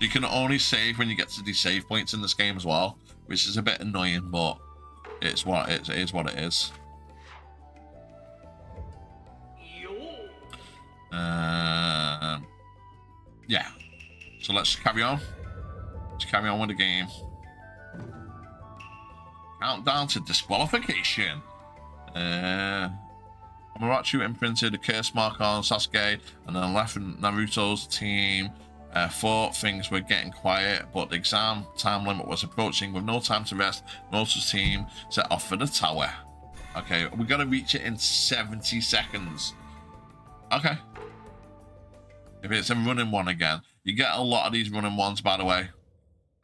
Speaker 2: You can only save when you get to these save points in this game as well, which is a bit annoying, but it's what it is, it is what it is. Um, yeah. So let's carry on. Let's carry on with the game. Countdown to disqualification. Uh, Amaterasu imprinted a curse mark on Sasuke, and then left Naruto's team. Uh, thought things were getting quiet, but the exam time limit was approaching. With no time to rest, Naruto's team set off for the tower. Okay, we got to reach it in 70 seconds. Okay. If it's a running one again, you get a lot of these running ones, by the way.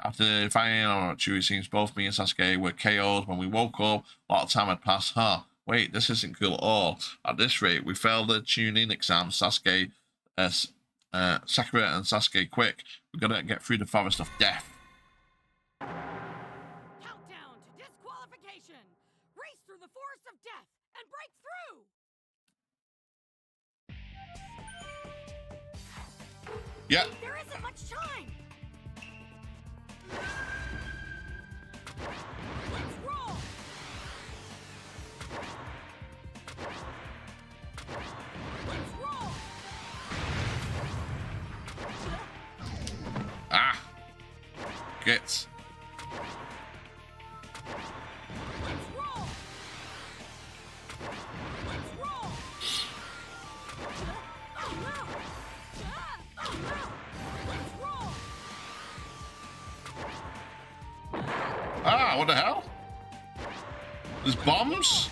Speaker 2: After fighting on Chewie, seems both me and Sasuke were KO'd. When we woke up, a lot of time had passed. Huh, wait, this isn't cool at all. At this rate, we failed the Chunin exam. Sasuke, uh, uh, Sakura and Sasuke, quick. we got to get through the forest of death. Yeah,
Speaker 5: There isn't much time. Let's roll. Let's roll.
Speaker 2: ah. Get.
Speaker 5: Ah,
Speaker 2: what the hell? There's bombs?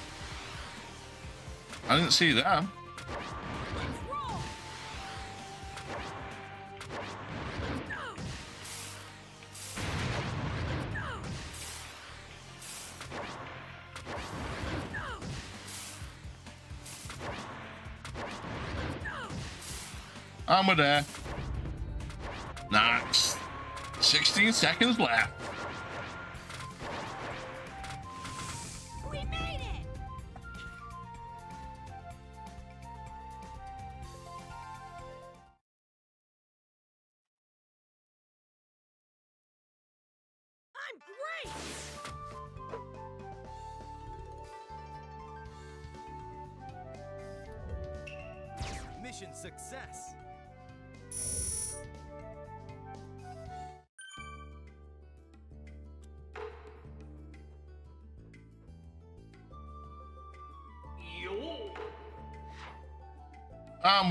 Speaker 2: I didn't see them. And we're there. Nice. 16 seconds left.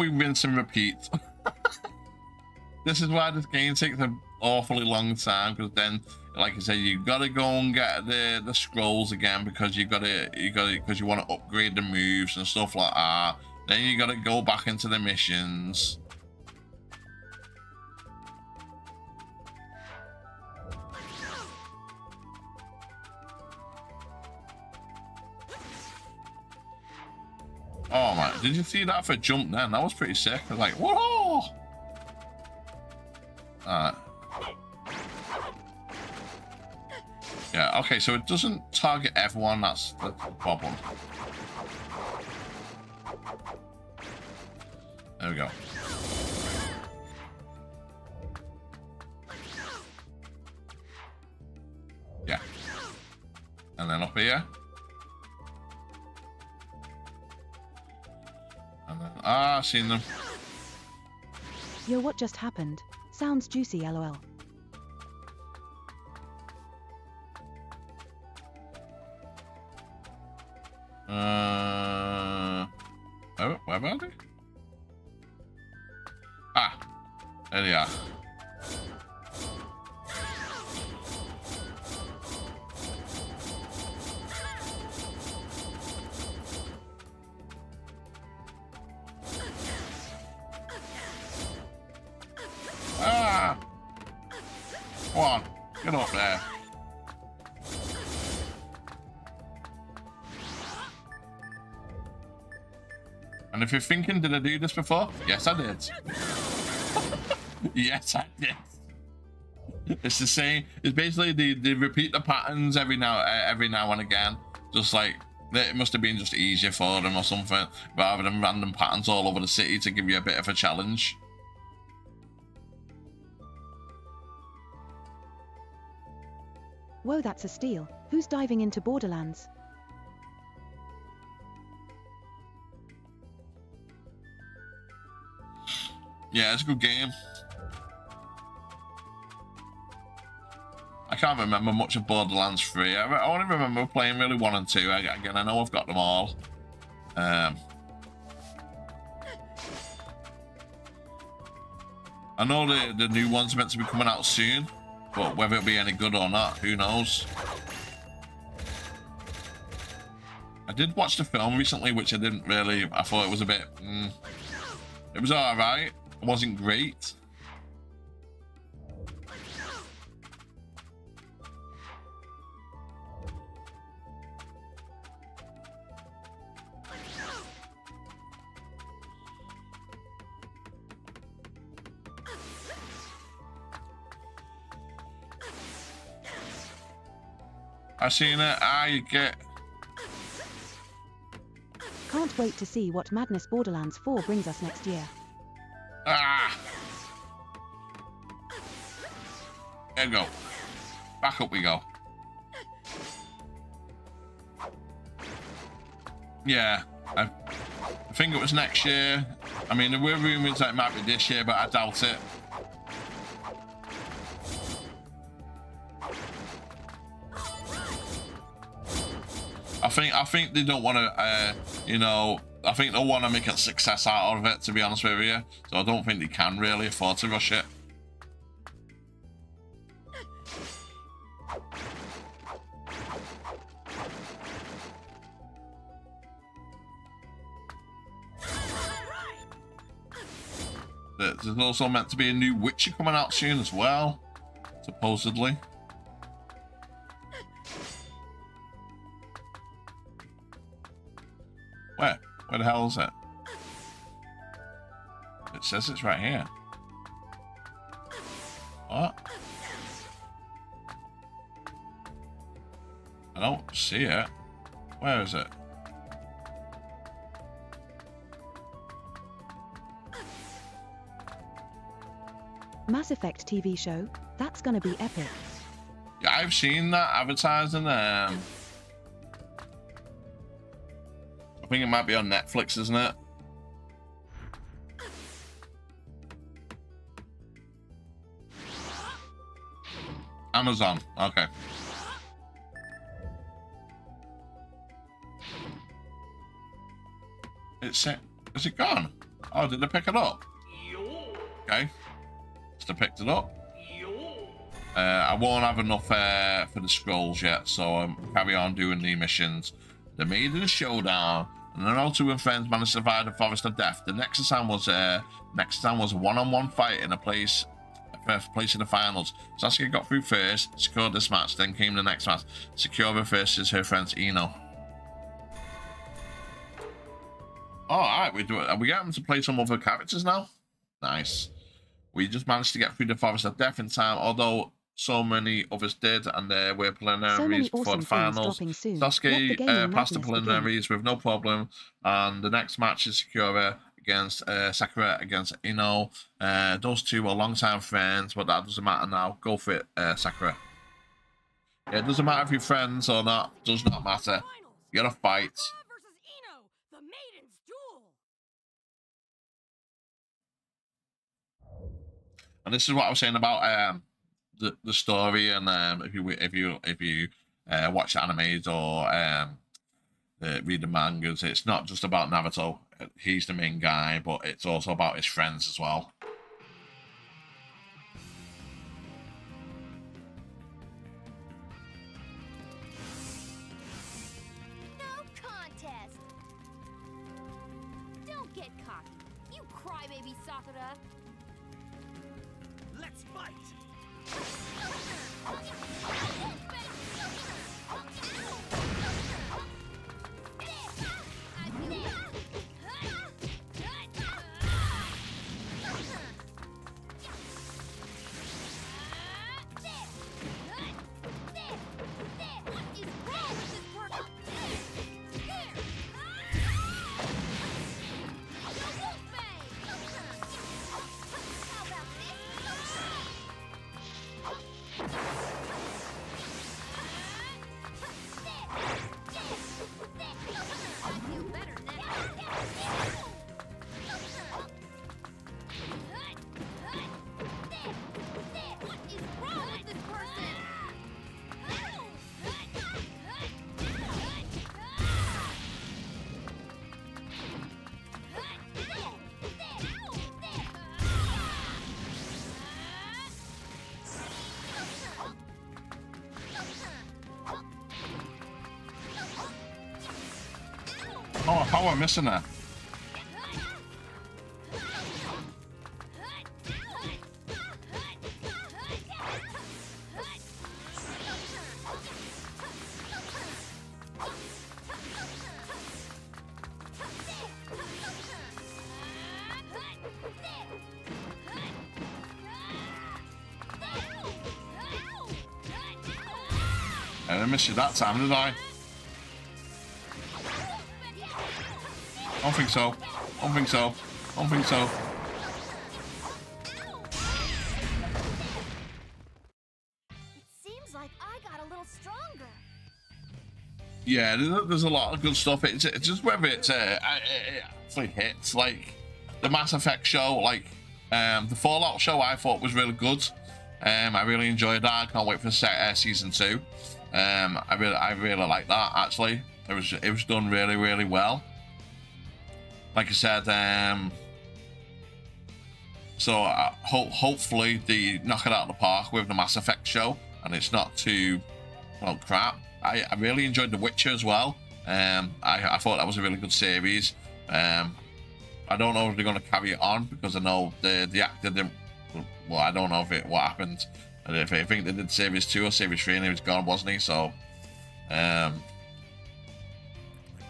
Speaker 5: We
Speaker 2: rinse and repeat. [LAUGHS] this is why this game takes an awfully long time because then, like I said, you gotta go and get the the scrolls again because you gotta you gotta because you want to upgrade the moves and stuff like that. Then you gotta go back into the missions. Oh man, did you see that for jump then? That was pretty sick. I was like, whoa! Alright. Yeah, okay, so it doesn't target everyone, that's, that's the problem. There we go. Yeah. And then up here. Ah, I've seen them.
Speaker 3: Yo, what just happened? Sounds juicy, lol.
Speaker 2: Uh, oh, where are they? Ah, there they are. If you're thinking, did I do this before? Yes, I did. yes, I did. It's the same. It's basically they, they repeat the patterns every now every now and again. Just like it must have been just easier for them or something, rather than random patterns all over the city to give you a bit of a challenge.
Speaker 3: Whoa, that's a steal. Who's diving into Borderlands?
Speaker 2: Yeah, it's a good game. I can't remember much of Borderlands 3. I, I only remember playing really 1 and 2. I, again, I know I've got them all. Um, I know the, the new one's meant to be coming out soon, but whether it'll be any good or not, who knows? I did watch the film recently, which I didn't really. I thought it was a bit. Mm, it was alright. Wasn't great. I seen it. I get.
Speaker 3: Can't wait to see what Madness Borderlands 4 brings us next year.
Speaker 2: Ah! There we go. Back up we go. Yeah, I, I think it was next year. I mean, there were rumours that it might be this year, but I doubt it. I think I think they don't want to, uh, you know, I think they'll want to make a success out of it. To be honest with you, so I don't think they can really afford to rush it. There's also meant to be a new Witcher coming out soon as well, supposedly. Where? The hell is it? It says it's right here. What? I don't see it. Where is it?
Speaker 3: Mass Effect TV show? That's gonna be epic.
Speaker 2: Yeah, I've seen that advertising. Um, think it might be on Netflix, isn't it? Amazon. Okay. It's it. Is it gone? Oh, did they pick it up? Okay. Have picked it up. Uh, I won't have enough uh, for the scrolls yet, so um, carry on doing the missions. The Maiden Showdown. And then all two and friends managed to survive the Forest of Death. The next time was uh, next time was a one-on-one fight in a place first place in the finals. Sasuke got through first, secured this match, then came the next match. Sakura versus her friends Ino. Oh, alright, we do it. Are we getting to play some other characters now? Nice. We just managed to get through the Forest of Death in time, although so many others did, and uh, we're preliminaries
Speaker 3: So awesome
Speaker 2: finals. Sasuke uh, passed the
Speaker 3: begin.
Speaker 2: preliminaries with no problem, and the next match is Sakura against uh, Sakura against Ino. Uh, those two are longtime friends, but that doesn't matter now. Go for it, uh, Sakura. Yeah, it doesn't matter if you're friends or not. Does not matter. You gotta fight.
Speaker 5: Sakura versus Ino, the Maiden's Duel.
Speaker 2: And this is what I was saying about um the, the story and um if you if you if you uh, watch animes or um uh, read the mangas, it's not just about Naruto. He's the main guy, but it's also about his friends as well. Missing there. I didn't miss you that time, did I? Don't think so. I don't think so. I don't think so.
Speaker 8: It seems like I got a little stronger.
Speaker 2: Yeah, there's, a lot of good stuff. It's, it's just whether it's uh, it actually hits. Like the Mass Effect show, like um, the Fallout show, I thought was really good. Um, I really enjoyed that. I can't wait for uh, season two. Um, I really, I really like that. Actually, it was it was done really, really well. Like I said, um, so uh, ho- hopefully they knock it out of the park with the Mass Effect show, and it's not too well crap. I, I really enjoyed The Witcher as well. Um, I, I thought that was a really good series. Um, I don't know if they're going to carry it on because I know the the actor didn't. Well, I don't know if it what happened. If I think they did series two or series three, and he was gone, wasn't he? So, um,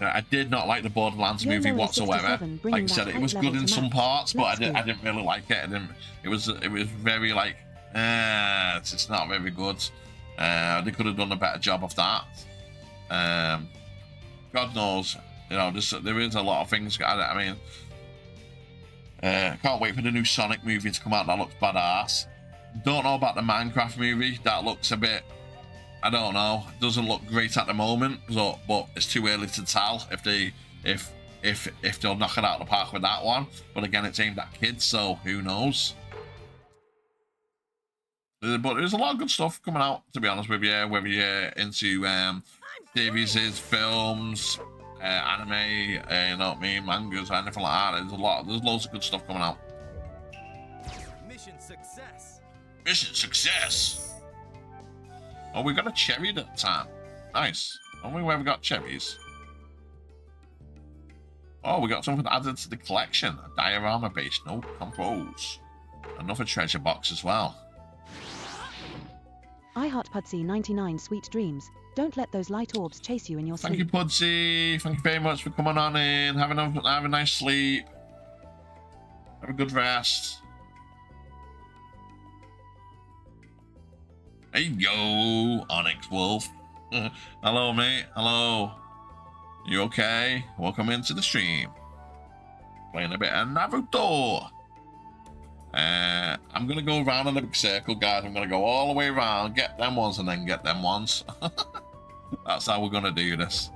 Speaker 2: I did not like the Borderlands movie whatsoever. Like I said, it was good in some
Speaker 3: match.
Speaker 2: parts, but I, did, I didn't really like it. I didn't. It was it was very like, uh, it's, it's not very good. Uh, they could have done a better job of that. Um, God knows, you know, there's, there is a lot of things. I, I mean, uh, can't wait for the new Sonic movie to come out. That looks badass. Don't know about the Minecraft movie. That looks a bit. I don't know. Doesn't look great at the moment, so, but it's too early to tell if they if if if they'll knock it out of the park with that one. But again, it's aimed at kids, so who knows? Uh, But there's a lot of good stuff coming out. To be honest with you, whether you're into um, series, films, uh, anime, uh, you know what I mean, mangas, anything like that. There's a lot. There's loads of good stuff coming out.
Speaker 4: Mission success.
Speaker 2: Mission success. Oh, we got a cherry that time. Nice. Only where we got cherries. Oh, we got something added to the collection. A diorama based No compose. Another treasure box as well.
Speaker 3: I Heart Pudsey 99 Sweet Dreams. Don't let those light orbs chase you in your
Speaker 2: Thank you,
Speaker 3: sleep.
Speaker 2: Pudsey. Thank you very much for coming on in. Have a, have a nice sleep. Have a good rest. Hey yo, Onyx Wolf. [LAUGHS] Hello, mate. Hello. You okay? Welcome into the stream. Playing a bit of Naruto. Uh, I'm gonna go around in a big circle, guys. I'm gonna go all the way around, get them ones, and then get them ones. [LAUGHS] That's how we're gonna do this.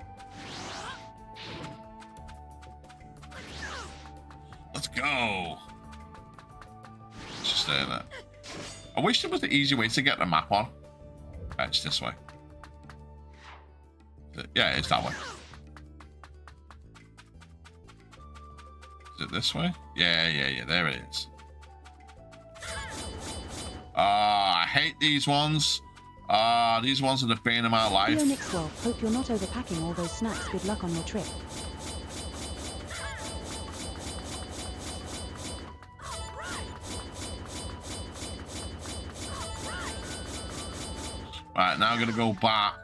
Speaker 2: Let's go. Just stay there. I wish there was an easy way to get the map on. It's this way. Yeah, it's that way. Is it this way? Yeah, yeah, yeah. There it is. Ah, I hate these ones. Ah, these ones are the bane of my life.
Speaker 3: Theo Nix 12, hope you're not overpacking all those snacks. Good luck on your trip.
Speaker 2: Right, now I'm gonna go back.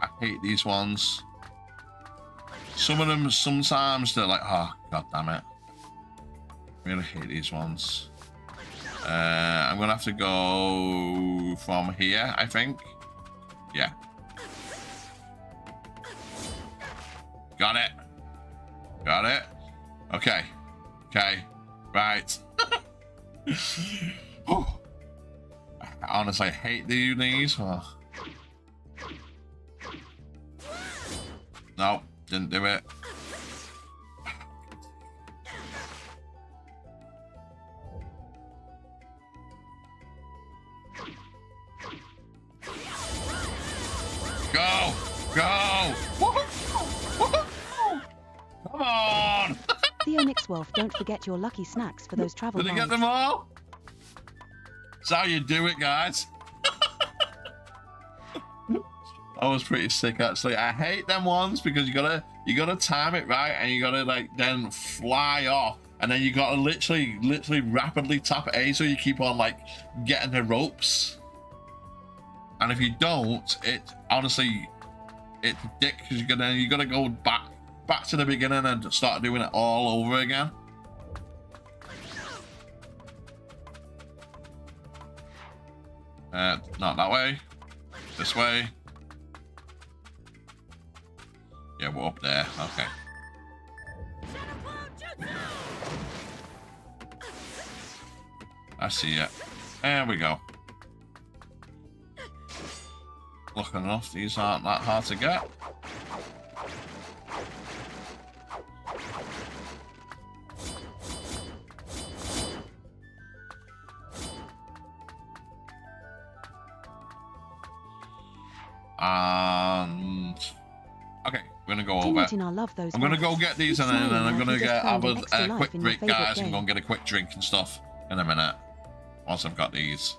Speaker 2: I hate these ones. Some of them, sometimes they're like, oh, god damn it. I really hate these ones. Uh, I'm gonna have to go from here, I think. Yeah. Got it. Got it. Okay. Okay. Right. Whew. [LAUGHS] I honestly hate doing these. Oh. No, didn't do it. Go! Go! Come on! [LAUGHS]
Speaker 3: Theo Nix 12, don't forget your lucky snacks for those travel
Speaker 2: Did I get them all? That's how you do it, guys. [LAUGHS] I was pretty sick actually. I hate them ones because you gotta you gotta time it right and you gotta like then fly off and then you gotta literally literally rapidly tap A so you keep on like getting the ropes. And if you don't, it honestly it's dick because you're gonna you gotta go back back to the beginning and start doing it all over again. Uh, not that way. This way. Yeah, we're up there. Okay. I see it. There we go. Lucky enough, these aren't that hard to get. And okay, we're gonna go over.
Speaker 3: Teammate love those
Speaker 2: I'm gonna go get these and then, then I'm gonna get have a, a quick
Speaker 3: in your
Speaker 2: break,
Speaker 3: favourite
Speaker 2: guys, and go and get a quick drink and stuff in a minute. Once I've got these.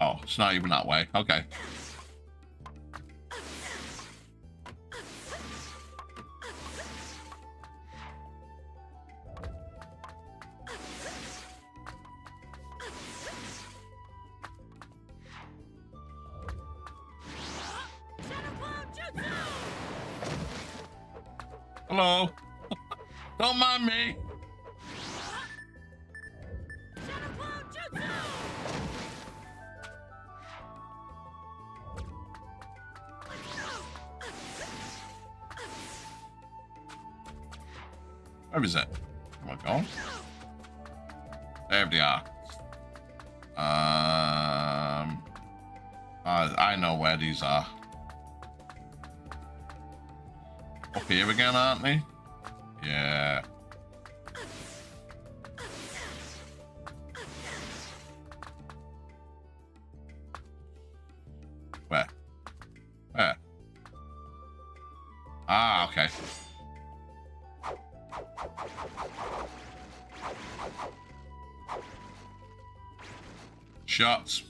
Speaker 2: Oh, it's not even that way. Okay. Shots.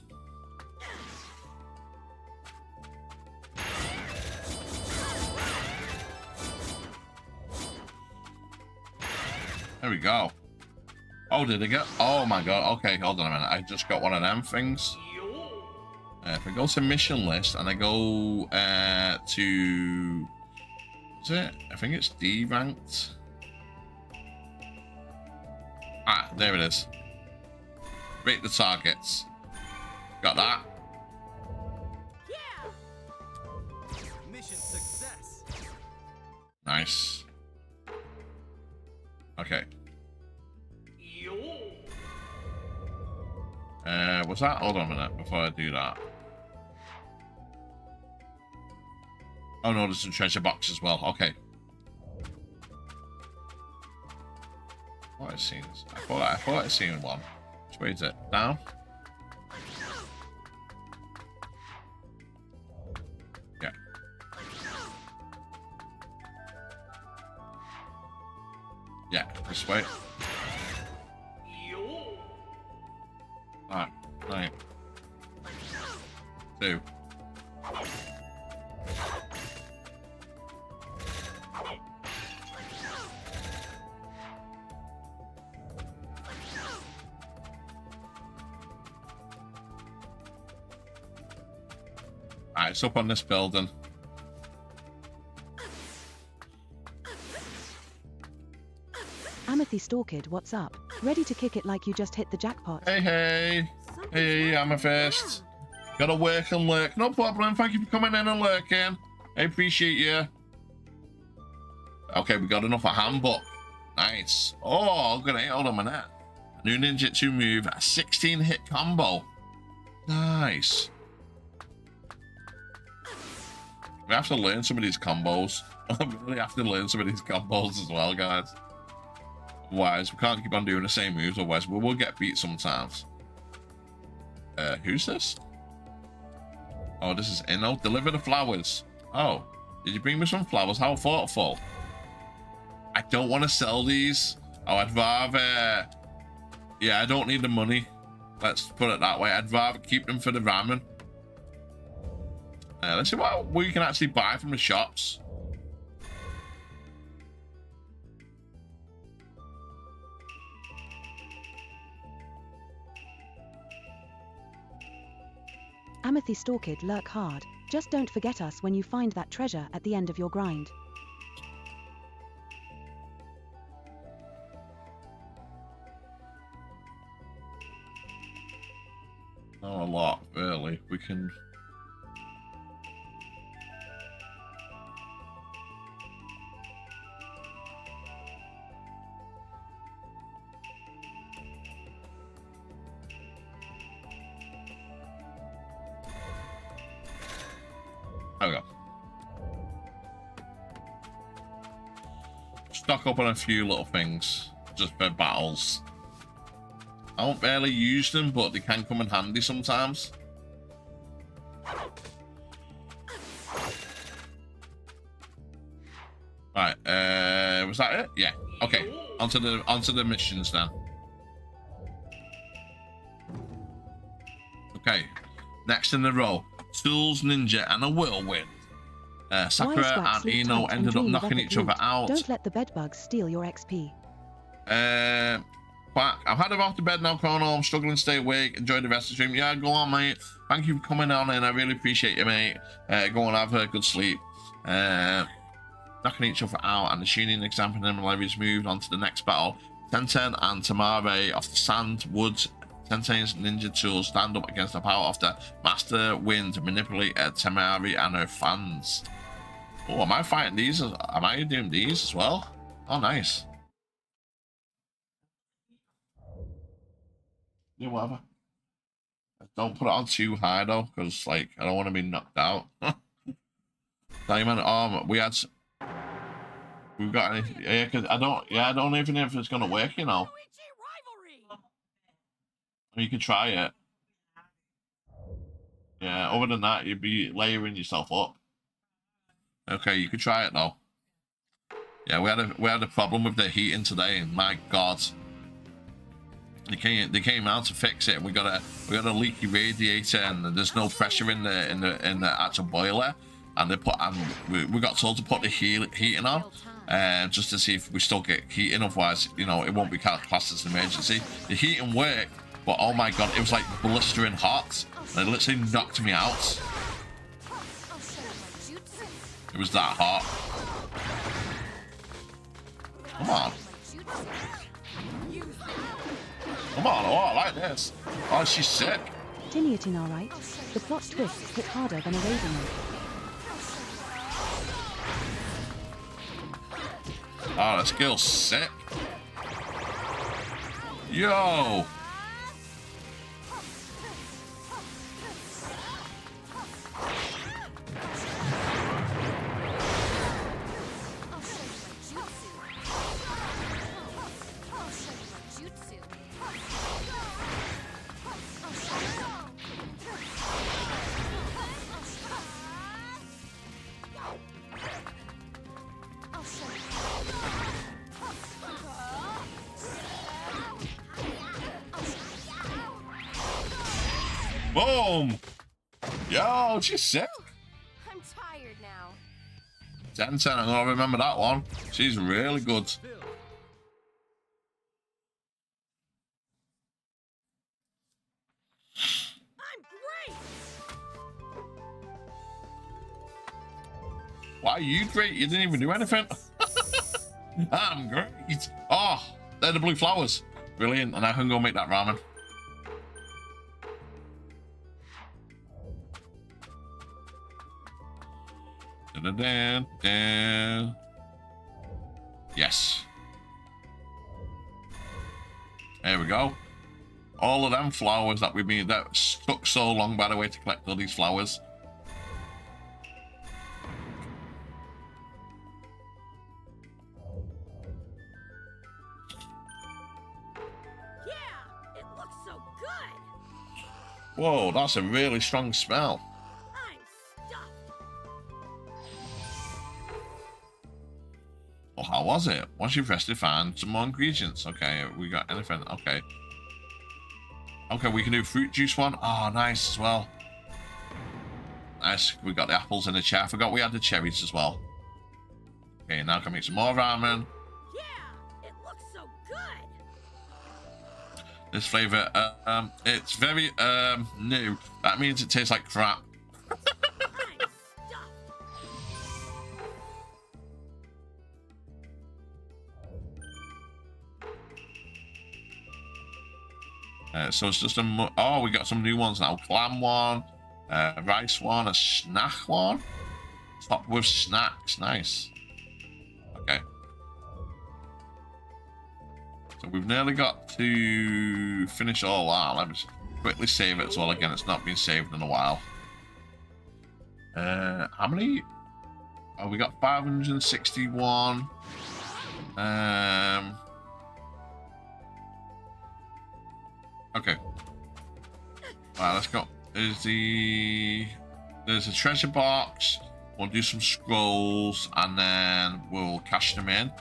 Speaker 2: There we go. Oh, did I get? Oh my god. Okay, hold on a minute. I just got one of them things. Uh, if I go to mission list and I go uh, to, is it? I think it's D ranked. Ah, there it is. Rate the targets. Got that.
Speaker 4: Mission success.
Speaker 2: Nice. Okay. Uh, was that? Hold on a minute before I do that. Oh no, there's some treasure box as well. Okay. What I seen? I thought I thought I seen one. Which way is it? Down. Yeah, way. Alright, right. Two. It's up on this building.
Speaker 3: Orchid, what's up? Ready to kick it like you just hit the jackpot.
Speaker 2: Hey, hey. Hey, I'm a first. Gotta work and lurk. No problem. Thank you for coming in and lurking. I appreciate you. Okay, we got enough of handbook. Nice. Oh, i'm gonna Hold on a minute. New ninjutsu move, a 16 hit combo. Nice. We have to learn some of these combos. [LAUGHS] we really have to learn some of these combos as well, guys. Otherwise, we can't keep on doing the same moves, otherwise we will get beat sometimes. Uh, who's this? Oh, this is Ino. Deliver the flowers. Oh. Did you bring me some flowers? How thoughtful. I don't want to sell these. Oh, I'd rather... Yeah, I don't need the money. Let's put it that way. I'd rather keep them for the ramen. Uh, let's see what we can actually buy from the shops.
Speaker 3: Amethyst Orchid lurk hard. Just don't forget us when you find that treasure at the end of your grind.
Speaker 2: Not a lot, really. We can... up on a few little things, just for battles. I don't barely use them, but they can come in handy sometimes. Right, uh, was that it? Yeah. Okay, onto the onto the missions then. Okay, next in the row, Tools, Ninja, and a Whirlwind. Uh, Sakura and
Speaker 3: sleep
Speaker 2: Ino
Speaker 3: tight, and
Speaker 2: ended up knocking each other out.
Speaker 3: Don't let the bedbugs steal your XP.
Speaker 2: Uh, Quack, I've had off to bed now, Chrono. I'm struggling to stay awake. Enjoy the rest of the stream. Yeah, go on, mate. Thank you for coming on in. I really appreciate you, mate. Uh, go on, have a good sleep. Uh, knocking each other out, and the Shinin example and Levy's moved on to the next battle. Tenten and Temari of the sand, woods. Tenten's ninja tools stand up against the power of the Master Wind, manipulate uh, Temari and her fans. Oh, am I fighting these? Am I doing these as well? Oh, nice. Yeah, whatever. Don't put it on too high though, because like I don't want to be knocked out. [LAUGHS] Diamond um, armor. We had. We've got any? Yeah, because I don't. Yeah, I don't even know if it's gonna work. You know, you could try it. Yeah. Other than that, you'd be layering yourself up. Okay, you could try it though. Yeah, we had a we had a problem with the heating today, my God. They came they came out to fix it we got a we got a leaky radiator and there's no pressure in the in the in the actual boiler and they put and we, we got told to put the heat, heating on uh, just to see if we still get heating otherwise you know it won't be classed as an emergency the heating worked but oh my god it was like blistering hot and it literally knocked me out it was that hot come on come on oh I like this oh she's sick
Speaker 3: Tiniatin alright. The plot twists hit harder than a razor.
Speaker 2: Oh, ah, this girl's sick. Yo! Yo, she's sick.
Speaker 8: I'm tired now.
Speaker 2: 10 10, I'm gonna remember that one. She's really good.
Speaker 5: I'm great!
Speaker 2: Why are you great? You didn't even do anything. [LAUGHS] I'm great. Oh, they're the blue flowers. Brilliant. And I can go make that ramen. Da-da-da-da. Yes. There we go. All of them flowers that we've been that took so long, by the way, to collect all these flowers.
Speaker 5: Yeah! It looks so good!
Speaker 2: Whoa, that's a really strong smell. What was it? Once you've rested, find some more ingredients. Okay, we got anything. Okay. Okay, we can do fruit juice one. Oh, nice as well. Nice. We got the apples in the chair. I forgot we had the cherries as well. Okay, now can make some more ramen.
Speaker 5: Yeah, it looks so good.
Speaker 2: This flavor, uh, um, it's very um new. That means it tastes like crap. [LAUGHS] Uh, so it's just a oh, we got some new ones now. Clam one, uh, rice one, a snack one. Top with snacks, nice. Okay. So we've nearly got to finish all that. Let me just quickly save it as well. Again, it's not been saved in a while. Uh, how many? Oh, we got 561. Um. Okay. Right, let's go. There's the there's a treasure box. We'll do some scrolls and then we'll cash them in.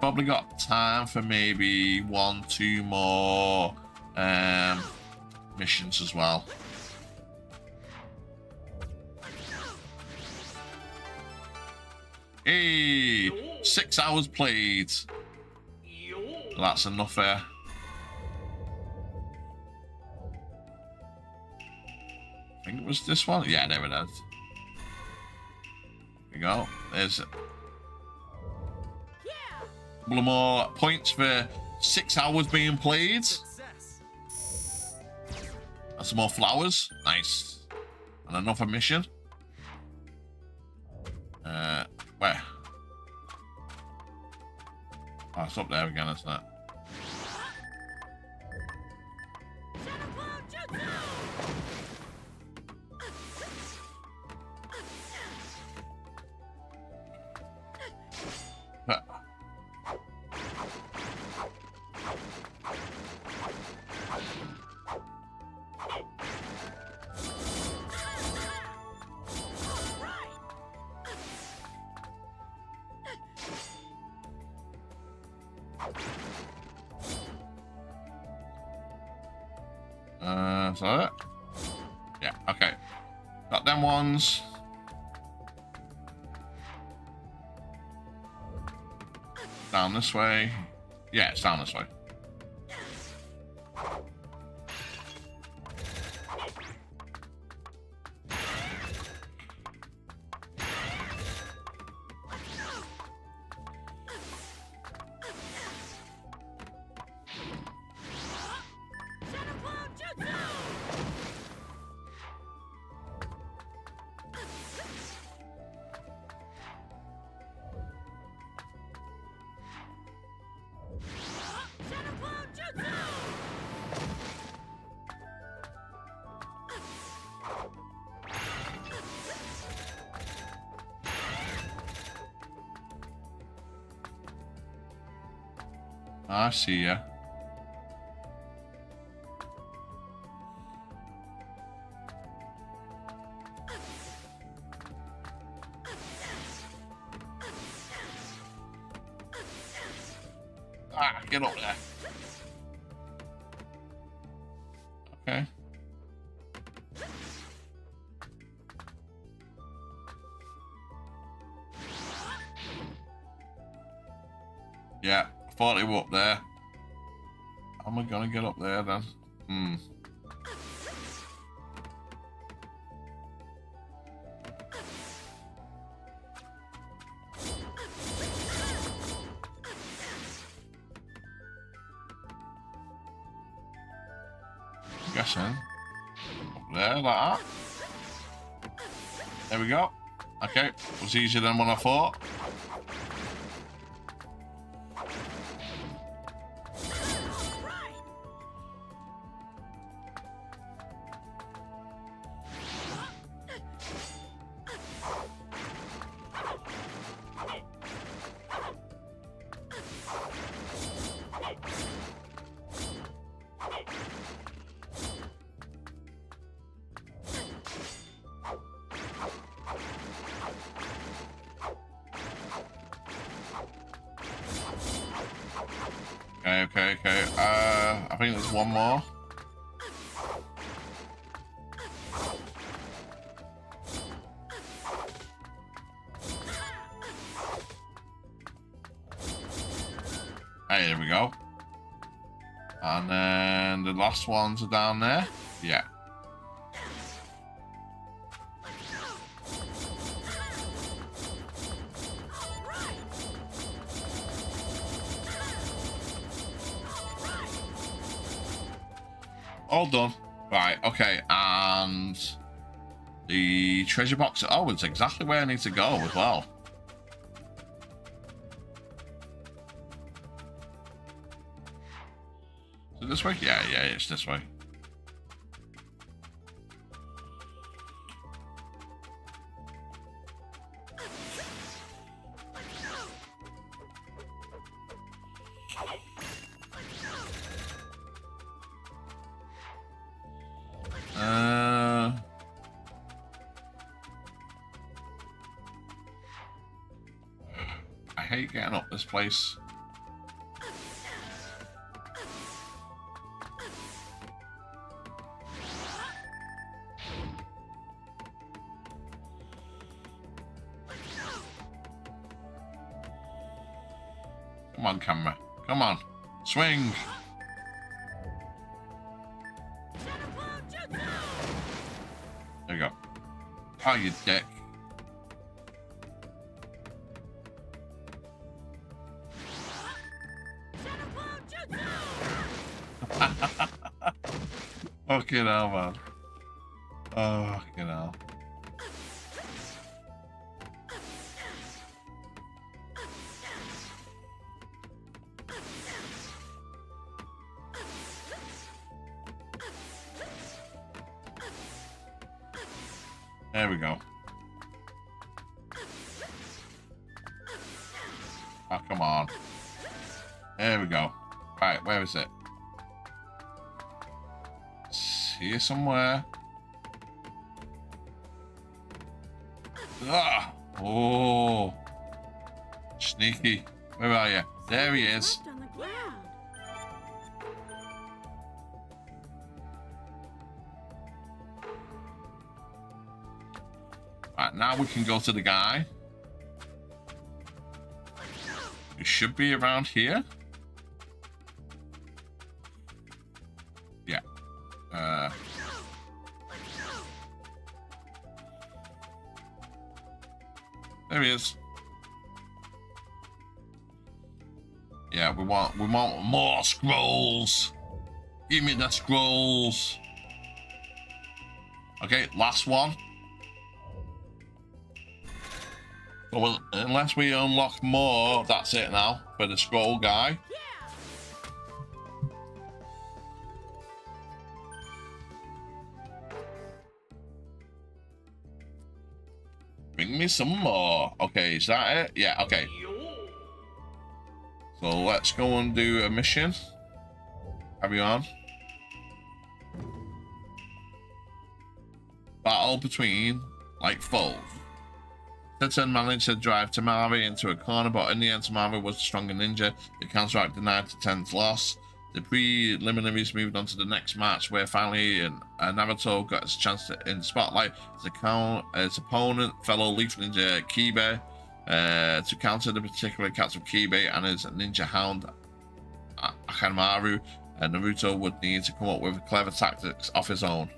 Speaker 2: Probably got time for maybe one, two more um, missions as well. Hey, six hours played. That's enough there. I think it was this one. Yeah, there it is. There we go. There's a couple more points for six hours being played. And some more flowers. Nice. And another mission. Uh, where? Oh, it's up there again, isn't it? Way. Yeah, it's down this way. I easier than what I thought. Ones are down there. Yeah. All done. Right, okay, and the treasure box. Oh, it's exactly where I need to go as well. It this way? Yeah, yeah, it's this way. Uh, I hate getting up this place. Fucking hell, man. Oh, somewhere. Ah! Oh! Sneaky. Where are you? There he is. Right, now we can go to the guy. He should be around here. Scrolls. Give me the scrolls. Okay, last one. Well, unless we unlock more, that's it now for the scroll guy. Bring me some more. Okay, is that it? Yeah, okay. So let's go and do a mission. Have you on. Battle between, like, foes. Tenten managed to drive Temari into a corner, but in the end, Temari was stronger ninja. The counteract denied to 10th loss. The preliminaries moved on to the next match, where finally uh, Naruto got his chance to, in spotlight. His, account, his opponent, fellow Leaf Ninja Kiba, uh, to counter the particular of Kiba and his ninja hound Akamaru, and Naruto would need to come up with clever tactics of his own.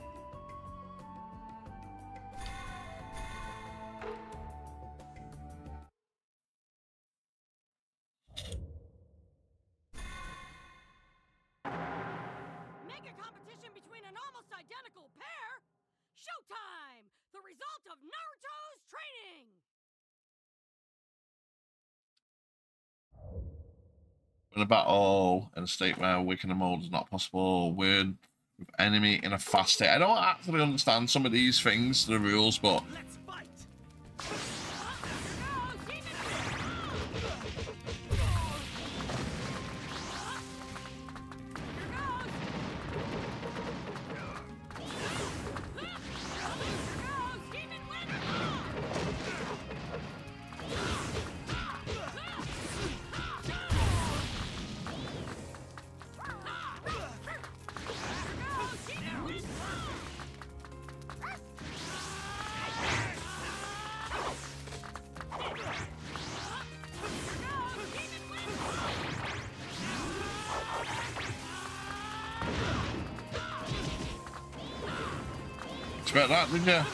Speaker 2: In a battle in a state where weakening mode is not possible, word with enemy in a fast state. I don't actually understand some of these things, the rules, but That, did you?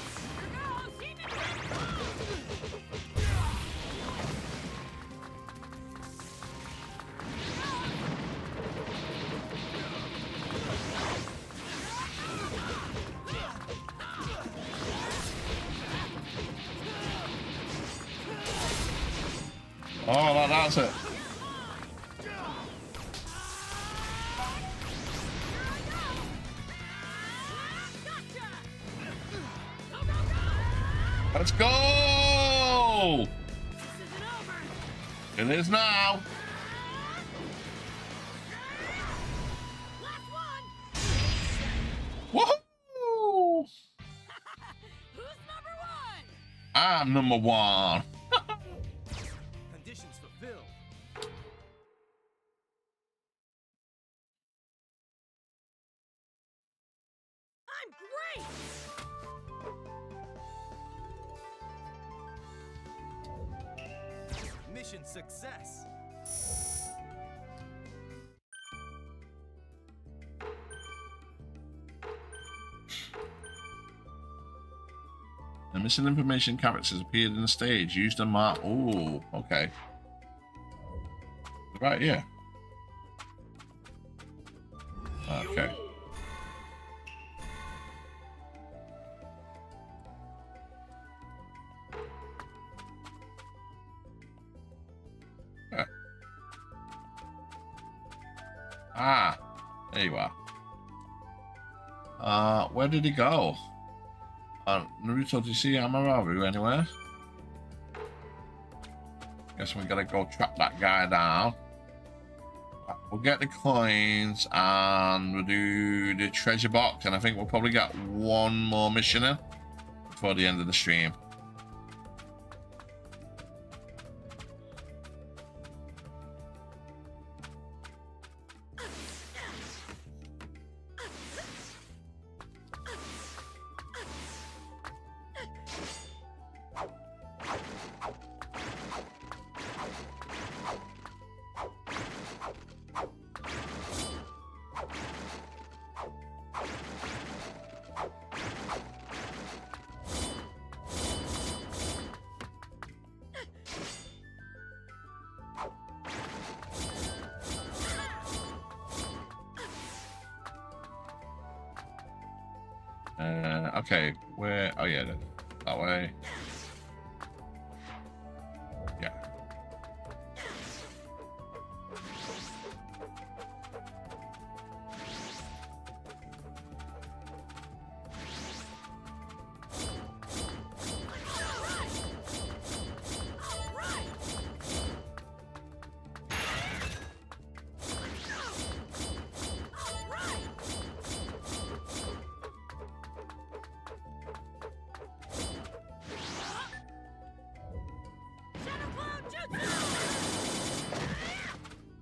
Speaker 2: I'm missing information characters appeared in the stage. Use the mark. Oh, okay. Right here. Okay. Yeah. Ah, there you are. Uh, where did he go? Naruto, do you see Akamaru anywhere? Guess we gotta go track that guy down. We'll get the coins and we'll do the treasure box, and I think we'll probably get one more mission in before the end of the stream.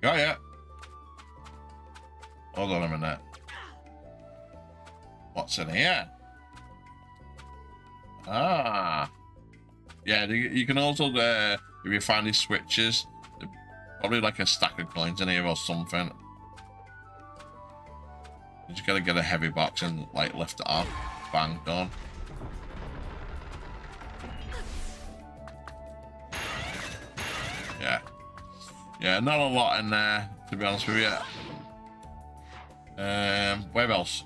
Speaker 2: Oh yeah. Hold on a minute. What's in here? Ah. Yeah, you can also, uh, if you find these switches, probably like a stack of coins in here or something. You just gotta get a heavy box and like lift it off. Bang, done. Yeah, not a lot in there, to be honest with you. Um, where else?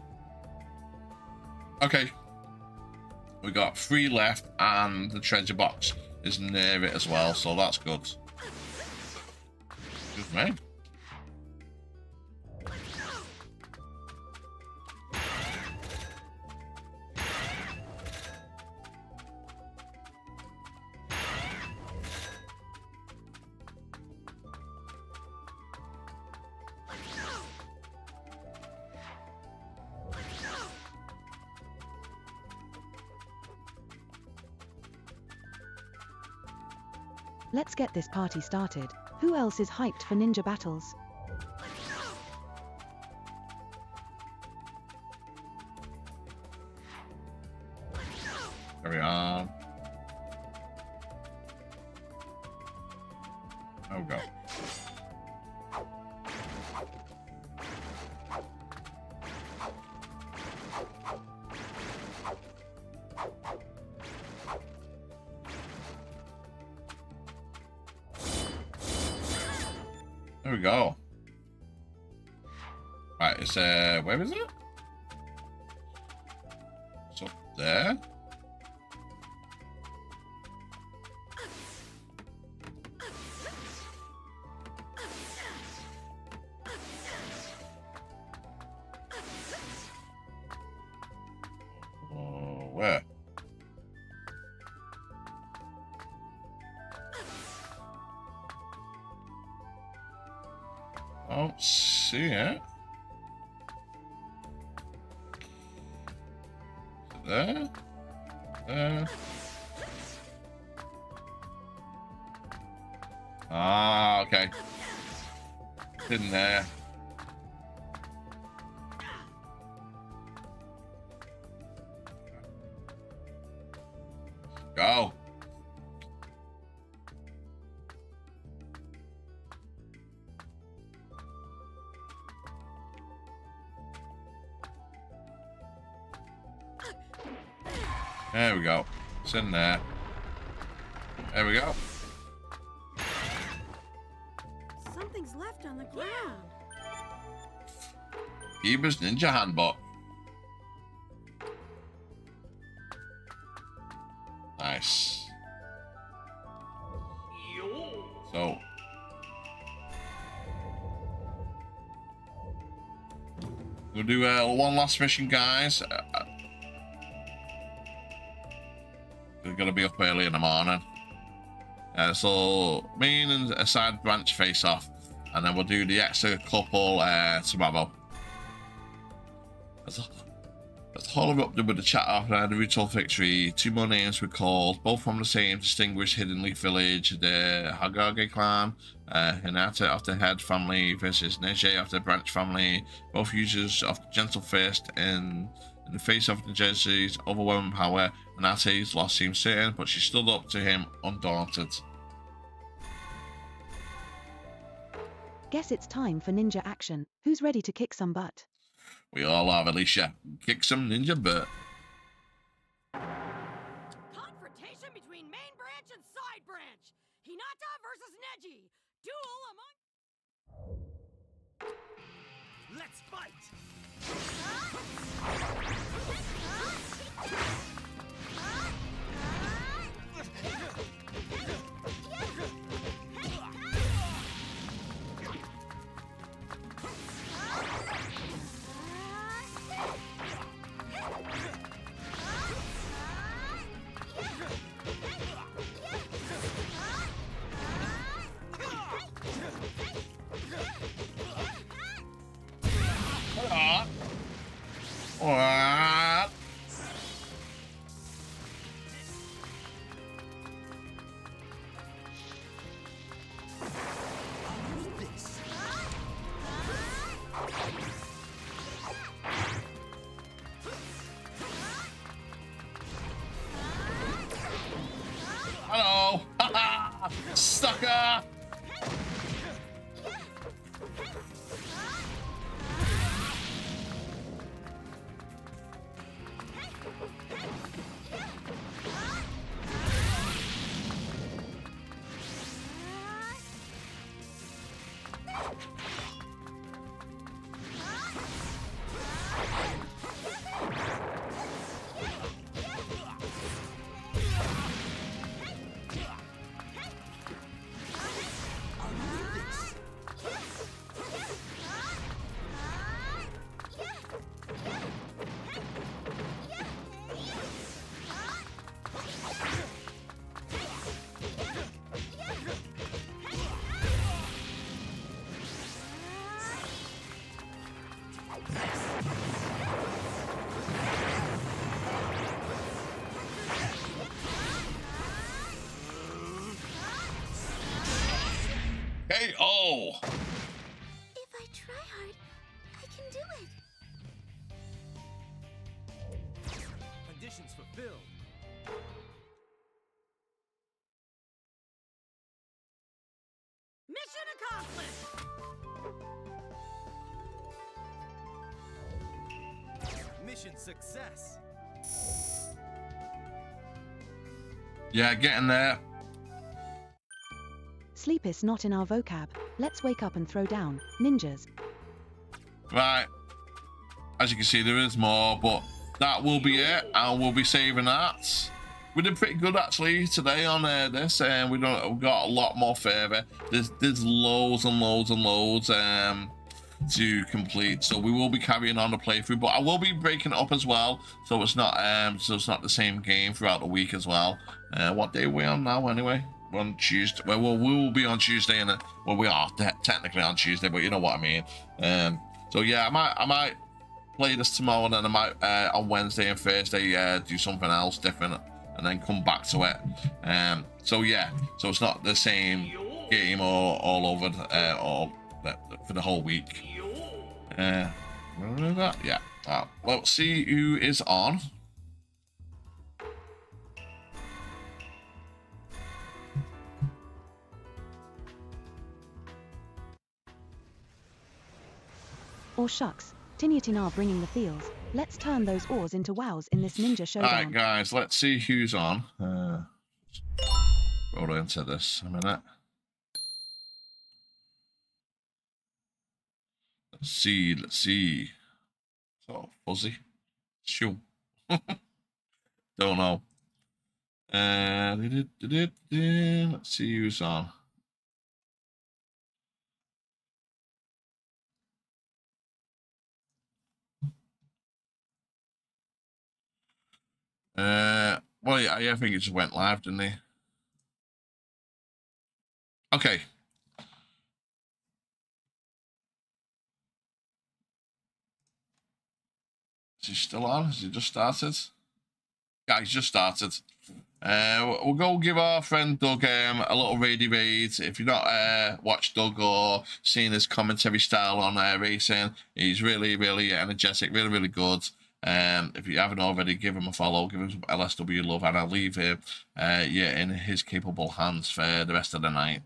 Speaker 2: Okay. We got three left, and the treasure box is near it as well, so that's good. Excuse me.
Speaker 3: Get this party started. Who else is hyped for ninja battles?
Speaker 2: It's in there. There we go.
Speaker 5: Something's left on the ground.
Speaker 2: Eber's Ninja Handbook. Nice. So. We'll do uh, one last mission, guys. Uh, to be up early in the morning. Uh, so, me and a side branch face off, and then we'll do the extra couple uh, tomorrow. I'm up with the chat after the ritual victory. Two more names were called, both from the same distinguished Hidden Leaf village, the Hyuga clan, uh, Hinata of the Head family versus Neji of the Branch family, both users of the Gentle Fist in, in the face of Neji's overwhelming power. Hinata's loss seemed certain, but she stood up to him undaunted.
Speaker 3: Guess it's time for ninja action. Who's ready to kick some butt?
Speaker 2: We all are, Alicia. Kick some ninja butt.
Speaker 5: Confrontation between main branch and side branch. Hinata versus Neji. Duel among.
Speaker 4: Let's fight!
Speaker 2: What?
Speaker 4: Success.
Speaker 2: Yeah, getting there.
Speaker 3: Sleep is not in our vocab. Let's wake up and throw down, ninjas.
Speaker 2: Right. As you can see, there is more, but that will be it, and we'll be saving that. We did pretty good actually today on uh, this, and we don't we got a lot more further. There's there's loads and loads and loads um to complete, so we will be carrying on the playthrough. But I will be breaking up as well, so it's not um so it's not the same game throughout the week as well. Uh, what day are we on now anyway? On Tuesday. Well, we'll we will be on Tuesday, and well, we are te technically on Tuesday, but you know what I mean. Um, so yeah, I might I might play this tomorrow, and then I might uh, on Wednesday and Thursday uh, do something else different, and then come back to it. Um, so yeah, so it's not the same game all all over uh, all for the whole week. Uh, that? Yeah. Uh, let's see who is on.
Speaker 3: Or shucks, Tinyutin are bringing the feels. Let's turn those ores into wows in this ninja
Speaker 2: All
Speaker 3: showdown.
Speaker 2: right, guys, let's see who's on. Uh, roll into this a minute. Let's see, let's see. So fuzzy. Sure. Don't know. Uh, let's see who's on. Uh, well, yeah, I think it just went live, didn't he? Okay. Is he still on? Has he just started? Yeah, he's just started. Uh, we'll go give our friend Doug um, a little raidy raid. If you've not uh, watched Doug or seen his commentary style on uh, racing, he's really, really energetic, really, really good. Um, if you haven't already, give him a follow, give him some LSW love, and I'll leave him uh, yeah, in his capable hands for the rest of the night.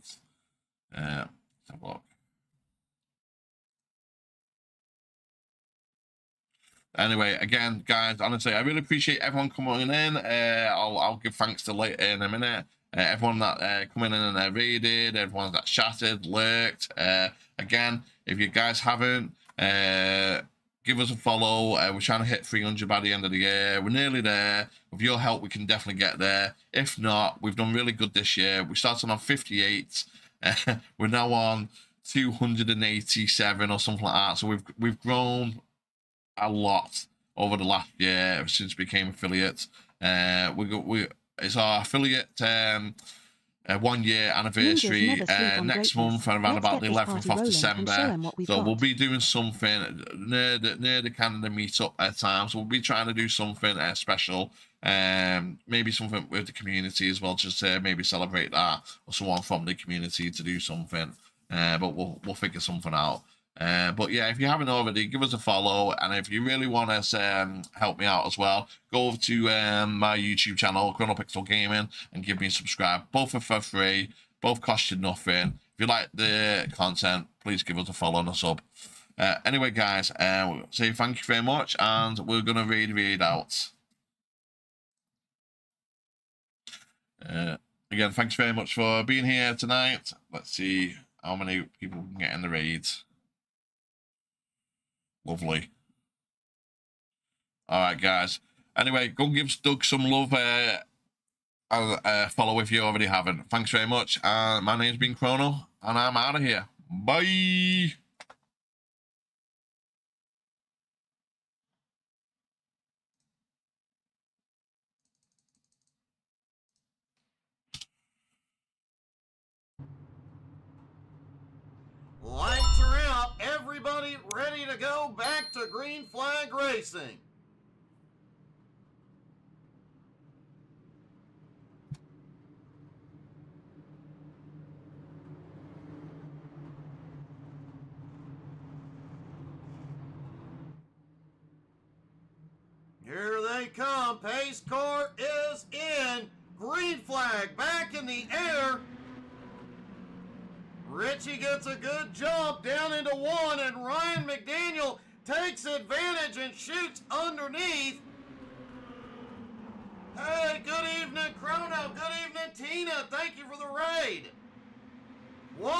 Speaker 2: Uh, have a look. Anyway, again, guys, honestly, I really appreciate everyone coming in. Uh, I'll, I'll give thanks to later in a minute. Uh, everyone that uh, in and uh, raided, everyone that chatted, lurked. Uh, again, if you guys haven't, uh, give us a follow. Uh, we're trying to hit 300 by the end of the year. We're nearly there. With your help, we can definitely get there. If not, we've done really good this year. We started on 58. Uh, [LAUGHS] we're now on 287 or something like that. So we've we've grown a lot over the last year since we became affiliates. Uh, we go, we it's our affiliate um, uh, one year anniversary uh, next month around about the 11th of December.
Speaker 3: show 'em what we've
Speaker 2: So we'll be doing something near the near the Canada meetup at times. We'll be trying to do something uh, special. Um, maybe something with the community as well, just to maybe celebrate that, or someone from the community to do something. Uh, but we'll we'll figure something out. Uh, but yeah, if you haven't already, give us a follow. And if you really want to um, help me out as well, go over to um, my YouTube channel, Chrono Pixel Gaming, and give me a subscribe. Both are for free. Both cost you nothing. If you like the content, please give us a follow and a sub. Uh, anyway, guys, uh, say thank you very much, and we're gonna read read out. Uh, again, thanks very much for being here tonight. Let's see how many people can get in the raids. Lovely. All right, guys. Anyway, go and give Doug some love. Uh, uh, uh, follow if you already haven't. Thanks very much. Uh, my name's been Chrono, and I'm out of here. Bye.
Speaker 9: Out. Everybody ready to go back to Green Flag Racing. Here they come. Pace car is in. Green flag back in the air. Richie gets a good jump down into one, and Ryan McDaniel takes advantage and shoots underneath. Hey, good evening, Chrono. Good evening, Tina. Thank you for the raid. One.